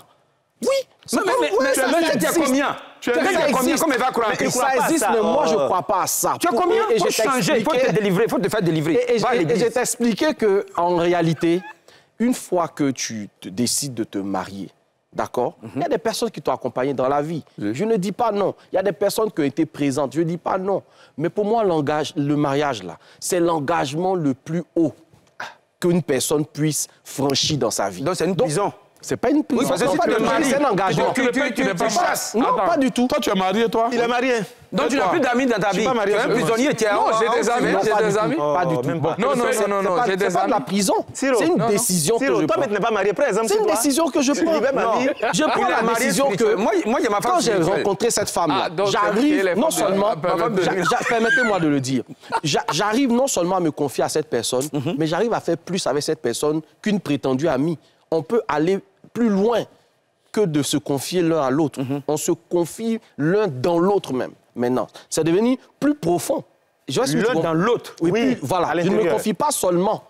Oui, ça, Mais, mais, mais, ça, mais ça tu as combien. Comme Mais il croit ça existe, mais moi, je ne Oh. crois pas à ça. Tu as combien Il faut changer, il faut te délivrer, il faut te faire délivrer. Et, je- expliqué qu'en réalité, une fois que tu décides de te marier, d'accord Il y a des personnes qui t'ont accompagné dans la vie. Je ne dis pas non. Il y a des personnes qui ont été présentes. Je ne dis pas non. Mais pour moi, le mariage, là, c'est l'engagement le plus haut qu'une personne puisse franchir dans sa vie. Donc c'est une prison. C'est pas une prison. parce que c'est si c'est un engagement. tu- tu- tu- tu- chasses. Non, Attends. pas du tout. Toi, tu es marié, toi Il est marié. Donc tu n'as toi plus d'amis dans ta vie. pas marié, Tu es un prisonnier, tu es Non, j'ai des amis, Non, j'ai pas des du amis. tout. Pas du Oh, tout. Non, non, C'est- non, non, j'ai des C'est pas de la amis. prison. C'est une décision que je toi, prends. mais tu n'es pas marié. Prends exemple C'est une toi. décision que je prends. Je prends la décision que. Moi, j'ai ma femme quand j'ai rencontré cette femme-là, Ah, j'arrive non seulement, permettez-moi de le dire, J'a- j'arrive non seulement à me confier à cette personne, mais j'arrive à faire plus avec cette personne qu'une prétendue amie. On peut aller plus loin que de se confier l'un à l'autre. On se confie l'un dans l'autre même. Maintenant, c'est devenu plus profond. L'un dans l'autre. Oui, Oui, voilà. Je ne me confie pas seulement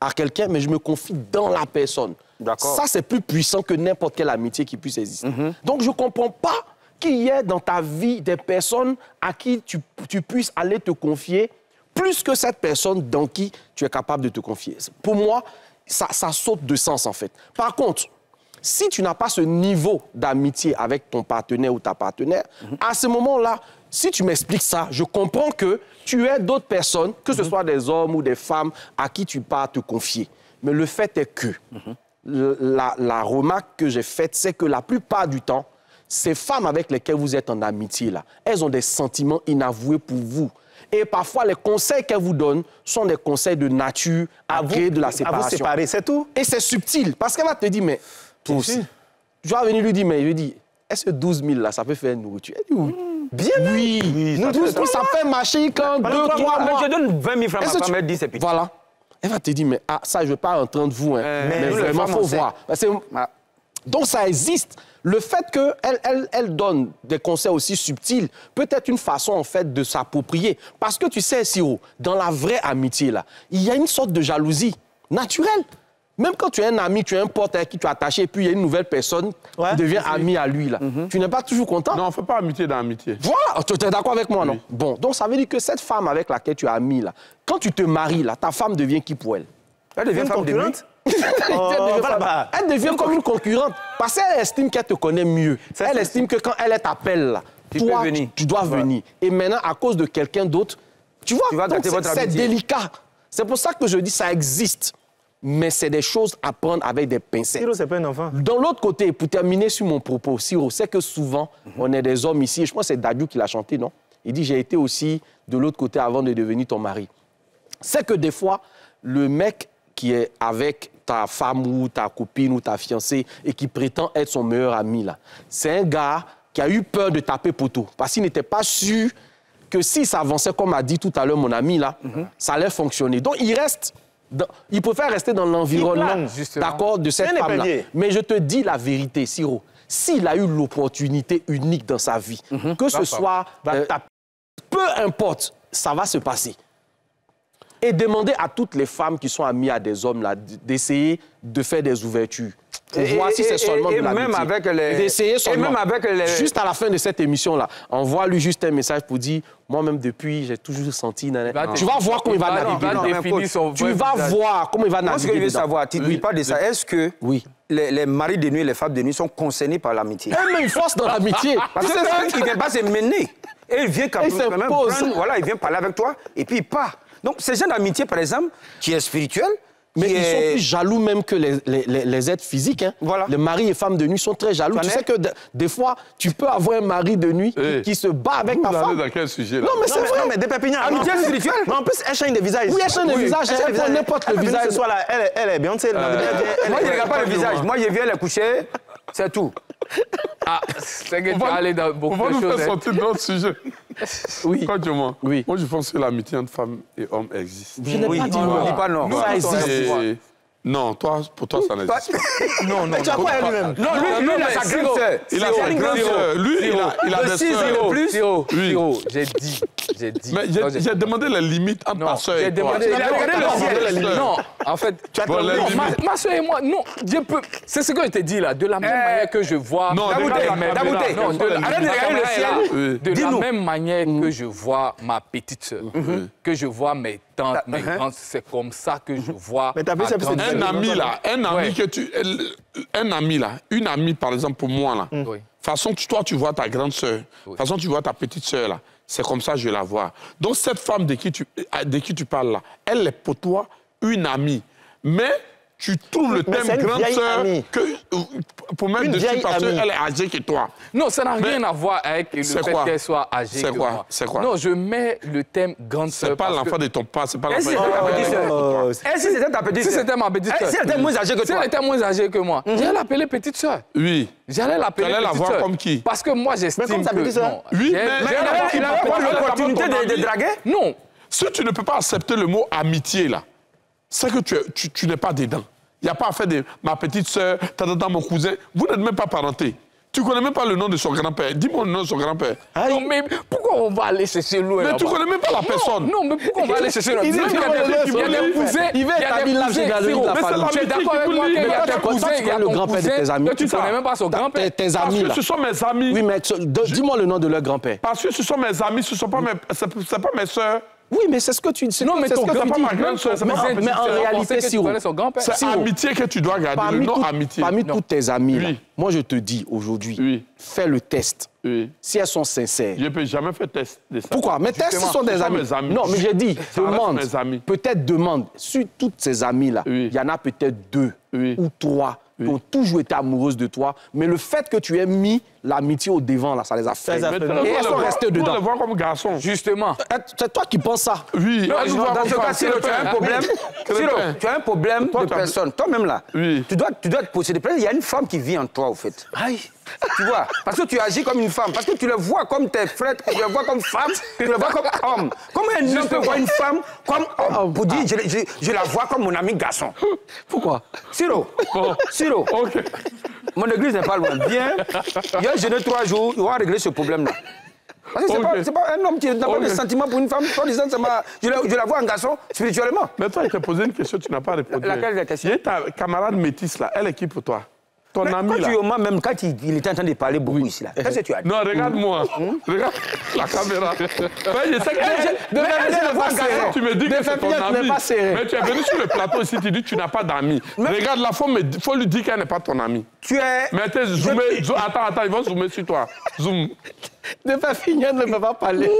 à quelqu'un, mais je me confie dans la personne. D'accord. Ça, c'est plus puissant que n'importe quelle amitié qui puisse exister. Donc, je ne comprends pas qu'il y ait dans ta vie des personnes à qui tu, tu puisses aller te confier plus que cette personne dans qui tu es capable de te confier. Pour moi, ça, ça saute de sens, en fait. Par contre, si tu n'as pas ce niveau d'amitié avec ton partenaire ou ta partenaire, à ce moment-là, si tu m'expliques ça, je comprends que tu es d'autres personnes, que ce soit des hommes ou des femmes, à qui tu pars te confier. Mais le fait est que le- la, la remarque que j'ai faite, c'est que la plupart du temps, ces femmes avec lesquelles vous êtes en amitié, là, elles ont des sentiments inavoués pour vous. Et parfois, les conseils qu'elles vous donnent sont des conseils de nature à, À vous- de la à vous séparation. séparer, c'est tout. Et c'est subtil, parce qu'elle va te dire, mais toi aussi. Je vais venir lui dire, mais je lui dis, est-ce que 12 000 là, ça peut faire une nourriture? Elle dit, oui. Bien, oui. Oui, ça Nous, fait 12 000, ça. fait marcher quand Pendant deux, trois trois mois, mois. Je donne 20 000 francs à ma femme, elle dit c'est petit. Voilà. Elle va te dire, mais ah, ça, je ne veux pas entendre de vous. Hein. mais nous, les vraiment, il faut voir. Parce que- Ah. Donc, ça existe. Le fait qu'elle elle, elle donne des conseils aussi subtils peut être une façon, en fait, de s'approprier. Parce que tu sais, Siro, dans la vraie amitié, là, il y a une sorte de jalousie naturelle. Même quand tu es un ami, tu es un pote avec qui tu es attaché, et puis il y a une nouvelle personne Ouais. qui devient ami à lui, là. Tu n'es pas toujours content. Non, on ne fait pas amitié dans amitié. Voilà, tu es d'accord avec moi, non? Bon, donc ça veut dire que cette femme avec laquelle tu es ami, là, quand tu te maries, là, ta femme devient qui pour elle? Elle devient Une femme de nuit. concurrente [LAUGHS] elle devient, elle devient comme une concurrente. Parce qu'elle estime qu'elle te connaît mieux. elle estime que quand elle t'appelle toi, venir. tu, dois venir. Et maintenant, à cause de quelqu'un d'autre, tu vois, c'est- délicat. C'est pour ça que je dis ça existe. Mais c'est des choses à prendre avec des pincettes. Ciro, c'est pas un enfant. Dans l'autre côté, pour terminer sur mon propos, Siro, c'est que souvent, on est des hommes ici, et je pense que c'est Dadiou qui l'a chanté, non? Il dit J'ai été aussi de l'autre côté avant de devenir ton mari. C'est que des fois, le mec qui est avec ta femme ou ta copine ou ta fiancée et qui prétend être son meilleur ami, là, c'est un gars qui a eu peur de taper poteau parce qu'il n'était pas sûr que si ça avançait, comme a dit tout à l'heure mon ami, là, ça allait fonctionner. Donc, il reste. dans- il préfère rester dans l'environnement, d'accord, de cette femme-là. Mais je te dis la vérité, Siro. S'il a eu l'opportunité unique dans sa vie, que ce soit. Euh, peu importe, ça va se passer. Et demander à toutes les femmes qui sont amies à des hommes là d'essayer de faire des ouvertures. Pour Et- voir et- si c'est et- seulement et de même avec les- D'essayer et seulement. même avec les- Juste à la fin de cette émission-là, envoie-lui juste un message pour dire Moi-même, depuis, j'ai toujours senti. va Tu vas voir comment il va naviguer. il va son Tu vas visage. voir comment il va Moi, ce que naviguer. je veux savoir, tu ne pas de ça. Est-ce que Oui. les, les maris de nuit et les femmes de nuit sont concernés par l'amitié? Elle met une force dans l'amitié. [LAUGHS] Parce que c'est qu'il ne vient pas se mener. Et il vient quand même, prendre- voilà, il vient parler avec toi et puis il part. Donc, c'est genre d'amitié, par exemple, qui est spirituel, Mais qui ils sont plus jaloux même que les, les- les- les êtres physiques. hein. Voilà. Les maris et femmes de nuit sont très jaloux. Tu sais que de- des fois, tu peux avoir un mari de nuit qui- Eh. qui se bat avec Vous ta femme. dans quel sujet là Non, mais c'est vrai. non, mais des Perpignan. Amitié spirituelle Mais en plus, elle change de visage. Oui, elle change de visage, elle elle prend n'importe le visage. Ce soir là, elle, elle est bien, tu sais. elle- elle- Moi, je ne regarde pas le visage. Moi, je viens les coucher, c'est tout. [LAUGHS] Ah, c'est que tu va- vas aller dans On beaucoup va de nous choses. faire hein. sortir de notre sujet. [LAUGHS] Oui. Quand moi, Oui. moi, je pense que l'amitié entre femmes et hommes existe. Je n'ai Oui, pas dit on non. ne dit pas non. Ça existe. Et- Non, toi, pour toi, ça n'existe [LAUGHS] pas. Non, non, Tu as non. quoi elle-même Non, lui, lui, il a sa grande sœur. Il a sa grande sœur. Lui, il a, il a Le des six, sœurs. zéro. plus. Siro, j'ai dit, j'ai dit. Mais j'ai j'ai demandé les limites entre ta sœur j'ai et toi. demandé. Il a regardé le ciel. Non, en fait, Bon, les non, ma, limites. ma soeur et moi, non, je peux. C'est ce que je t'ai dit là, de la même Eh. manière que je vois. Non, ma Dabouté, Dabouté. non, de la- Arrête de ma regarder le caméra est ciel. là. Oui. De la Dis-nous. même manière que je vois ma petite sœur, que je vois mes mes uh-huh. grandes, c'est comme ça que je vois. Mais Un sœur. ami là, un ami Ouais. que tu, un ami là, une amie par exemple pour moi là. Oui. Façon tu- toi tu vois ta grande sœur, façon tu vois ta petite sœur là, c'est comme ça que je la vois. Donc cette femme de qui tu, de qui tu parles là, elle est pour toi une amie, mais tu trouves le c'est thème grande sœur que, pour mettre Une dessus parce qu'elle est âgée que toi. Non, ça n'a rien à voir avec le c'est fait qu'elle soit âgée C'est que quoi? moi. C'est quoi? Non, je mets le thème grande C'est sœur. pas parce l'enfant que- de ton père, c'est pas Et l'enfant si de c'était ton ta père. petite sœur Et si c'était ta petite Si sœur c'était ma petite Eh, sœur. Si elle était moins âgée que Si toi. elle était moins âgée que moi, j'allais l'appeler petite sœur. Oui. J'allais l'appeler Tu allais la petite voir sœur. comme qui? Parce que moi, j'estime Mais comme sa que... petite sœur? Oui, mais- Il a Pourquoi pas elle a pas l'opportunité de, draguer Non, Si tu ne peux pas accepter le mot amitié, là, c'est que tu, tu, tu n'es pas dedans. Il n'y a pas à faire de ma petite sœur, tata, mon cousin. Vous n'êtes même pas parenté. Tu ne connais même pas le nom de son grand-père. Dis-moi le nom de son grand-père. non, mais pourquoi on va aller chercher loin Mais tu ne connais même pas la personne. Non, mais pourquoi on va aller chercher loin? Il y a des- des cousins, il y a des cousins. Tu es d'accord avec moi qu'il y a tu cousins, il y a le grand-père de tes amis. tu ça connais même pas son grand-père. tes- tes Parce amis, que ce sont mes amis. Oui, mais dis-moi le nom de leur grand-père. Parce que ce sont mes amis, ce ne sont pas mes, c'est, Oui, mais c'est ce que tu dis. Non, mais ton grand-père, ma grande sœur, c'est Mais en- mais réalité. C'est amitié que tu dois garder. parmi, tout- amitié. parmi Non. tous tes amis, moi je te dis aujourd'hui, fais le test. Oui. Si elles sont sincères. Je ne peux jamais faire test de ça. Pourquoi? Mais test, ce sont des amis. Non, mais j'ai dit, demande. Peut-être demande. Sur toutes ces amies-là, il Oui. y en a peut-être deux ou trois qui ont toujours été amoureuses de toi. Mais le fait que tu aies mis l'amitié au devant, là, ça les a fait. Et elles le sont restées dedans. le voit comme garçon. Justement. Eh, C'est toi qui penses ça. Oui. Non, non, voit dans ce cas. Ciro, tu as un problème. Ciro, tu as un problème Toi, de personne. Toi-même là, Oui. tu, dois, tu dois te posséder. Peut-être il y a une femme qui vit en toi, au fait. Aïe. Tu vois Parce que tu agis comme une femme. Parce que tu le vois comme tes frères, tu le vois comme femme, tu le vois comme homme. Comment un homme peut voir une femme comme homme? Pour dire, je, je- je la vois comme mon ami garçon. Pourquoi? Siro, Siro, Ok. mon église n'est pas loin. Viens, viens jeûner trois jours, on va régler ce problème-là. Parce que c'est Ok. pas, c'est pas un homme qui n'a pas Ok. de sentiments pour une femme. Toi, disant, ma- je, la, je la vois en garçon spirituellement. Mais toi, il t'a posé une question, tu n'as pas répondu. Laquelle la question Il y a ta camarade métisse là, elle est qui pour toi? Ton Mais ami quand là tu es même quand il, il était en train de parler beaucoup ici, là, qu'est-ce que tu as dit? Non, regarde-moi. Regarde la caméra. Je sais que de tu n'es va pas garçon, serré. Tu me dis que c'est ton ami. pas serré. Mais tu es venu sur le plateau ici, tu dis que tu n'as pas d'amis. Regarde là, il faut, me- faut lui dire qu'elle n'est pas ton ami. Tu es. Mais t'es zoomé, zo- attends, attends, ils vont zoomer sur toi. Zoom. [LAUGHS] De faire finir ne peut pas parler.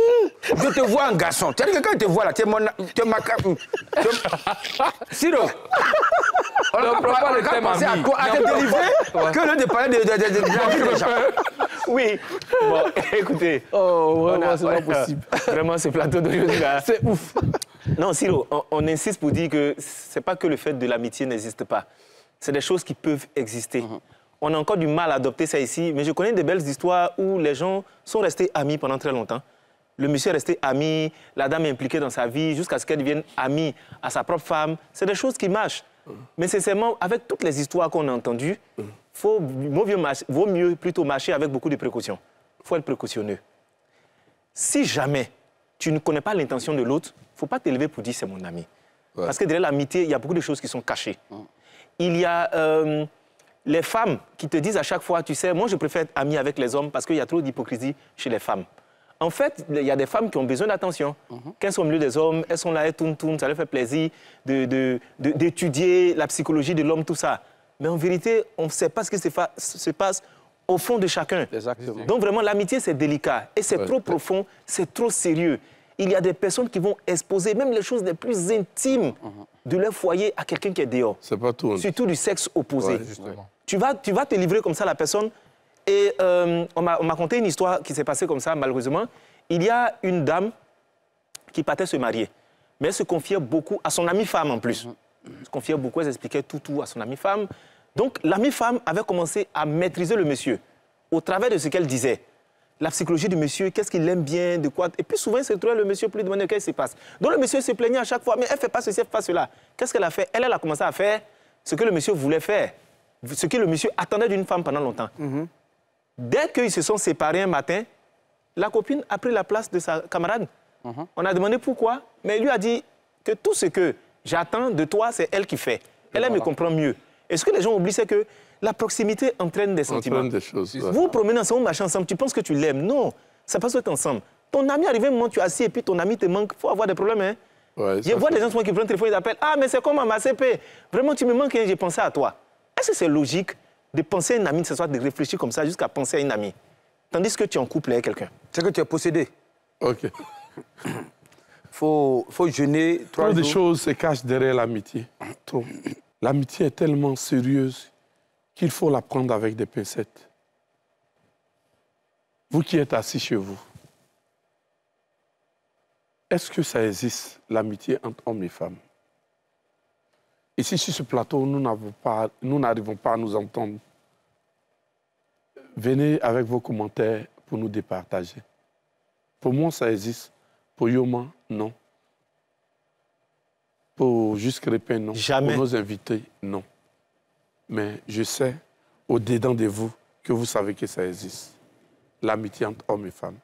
Je te vois en garçon. Tu as dit que quand il te voit là, tu es mon. Tu es ma. es- [LAUGHS] Siro, on Ne va prends pas le va thème à ami. quoi? À te délivrer? Que de parler de, de, de, de. Oui. Bon, écoutez. Oh, on vraiment, c'est pas possible. Vraiment, ce plateau d'aujourd'hui là. C'est ouf. Non, Siro, on, on insiste pour dire que c'est pas que le fait de l'amitié n'existe pas. C'est des choses qui peuvent exister. On a encore du mal à adopter ça ici, mais je connais des belles histoires où les gens sont restés amis pendant très longtemps. Le monsieur est resté ami, la dame est impliquée dans sa vie jusqu'à ce qu'elle devienne amie à sa propre femme. C'est des choses qui marchent. Mais sincèrement, avec toutes les histoires qu'on a entendues, faut, vaut, mieux marcher- vaut mieux plutôt marcher avec beaucoup de précautions. Il faut être précautionneux. Si jamais tu ne connais pas l'intention de l'autre, il ne faut pas t'élever pour dire c'est mon ami. Parce que derrière l'amitié, il y a beaucoup de choses qui sont cachées. Il y a euh, les femmes qui te disent à chaque fois, tu sais, moi je préfère être ami avec les hommes parce qu'il y a trop d'hypocrisie chez les femmes. En fait, il y a des femmes qui ont besoin d'attention. Quand elles sont au milieu des hommes, elles sont là, elles tournent, tournent, ça leur fait plaisir de- de- de- d'étudier la psychologie de l'homme, tout ça. Mais en vérité, on ne sait pas ce qui se, passe au fond de chacun. Exactement. Donc vraiment, l'amitié, c'est délicat et c'est trop profond, c'est trop sérieux. Il y a des personnes qui vont exposer même les choses les plus intimes de leur foyer à quelqu'un qui est dehors, C'est pas tout. surtout du sexe opposé. Ouais, tu, vas, tu vas te livrer comme ça à la personne. Et euh, on m'a on m'a conté une histoire qui s'est passée comme ça, malheureusement. Il y a une dame qui partait se marier, mais elle se confiait beaucoup à son amie femme en plus. Elle se confiait beaucoup, elle expliquait tout, tout à son amie femme. Donc l'amie femme avait commencé à maîtriser le monsieur au travers de ce qu'elle disait. La psychologie du monsieur, qu'est-ce qu'il aime bien, de quoi. Et puis souvent, il se trouvait le monsieur plus demander qu'est-ce qui se passe. Donc le monsieur se plaignait à chaque fois, mais elle fait pas ceci, elle fait pas cela. Qu'est-ce qu'elle a fait? Elle, elle a commencé à faire ce que le monsieur voulait faire, ce que le monsieur attendait d'une femme pendant longtemps. Dès qu'ils se sont séparés un matin, la copine a pris la place de sa camarade. On a demandé pourquoi, mais il lui a dit que tout ce que j'attends de toi, c'est elle qui fait. Elle, elle me comprend mieux. Et ce que les gens oublient, c'est que la proximité entraîne des sentiments? Entraîne des choses. ouais. Vous vous promenez ensemble, vous marchez ensemble, tu penses que tu l'aimes? Non, ça passe être ensemble. Ton ami arrive un moment, tu es assis et puis ton ami te manque. Il faut avoir des problèmes. Hein? Ouais, Je vois des gens souvent qui prennent le téléphone, ils appellent Ah, mais c'est comme à ma CP. Vraiment, tu me manques, hein, j'ai pensé à toi. Est-ce que c'est logique? De penser à une amie, ce soit de réfléchir comme ça jusqu'à penser à une amie Tandis que tu es en couple avec quelqu'un. C'est que tu es possédé. Ok. faut, faut jeûner trois Trop de choses se cachent derrière l'amitié. Trop. L'amitié est tellement sérieuse qu'il faut la prendre avec des pincettes. Vous qui êtes assis chez vous, est-ce que ça existe, l'amitié entre hommes et femmes? Ici, sur ce plateau, nous pas- n'arrivons pas à nous entendre. Venez avec vos commentaires pour nous départager. Pour moi, ça existe. Pour Yoma, non. Pour Jusque Répin, non. Jamais. Pour nos invités, non. Mais je sais, au-dedans de vous, que vous savez que ça existe. L'amitié entre hommes et femmes.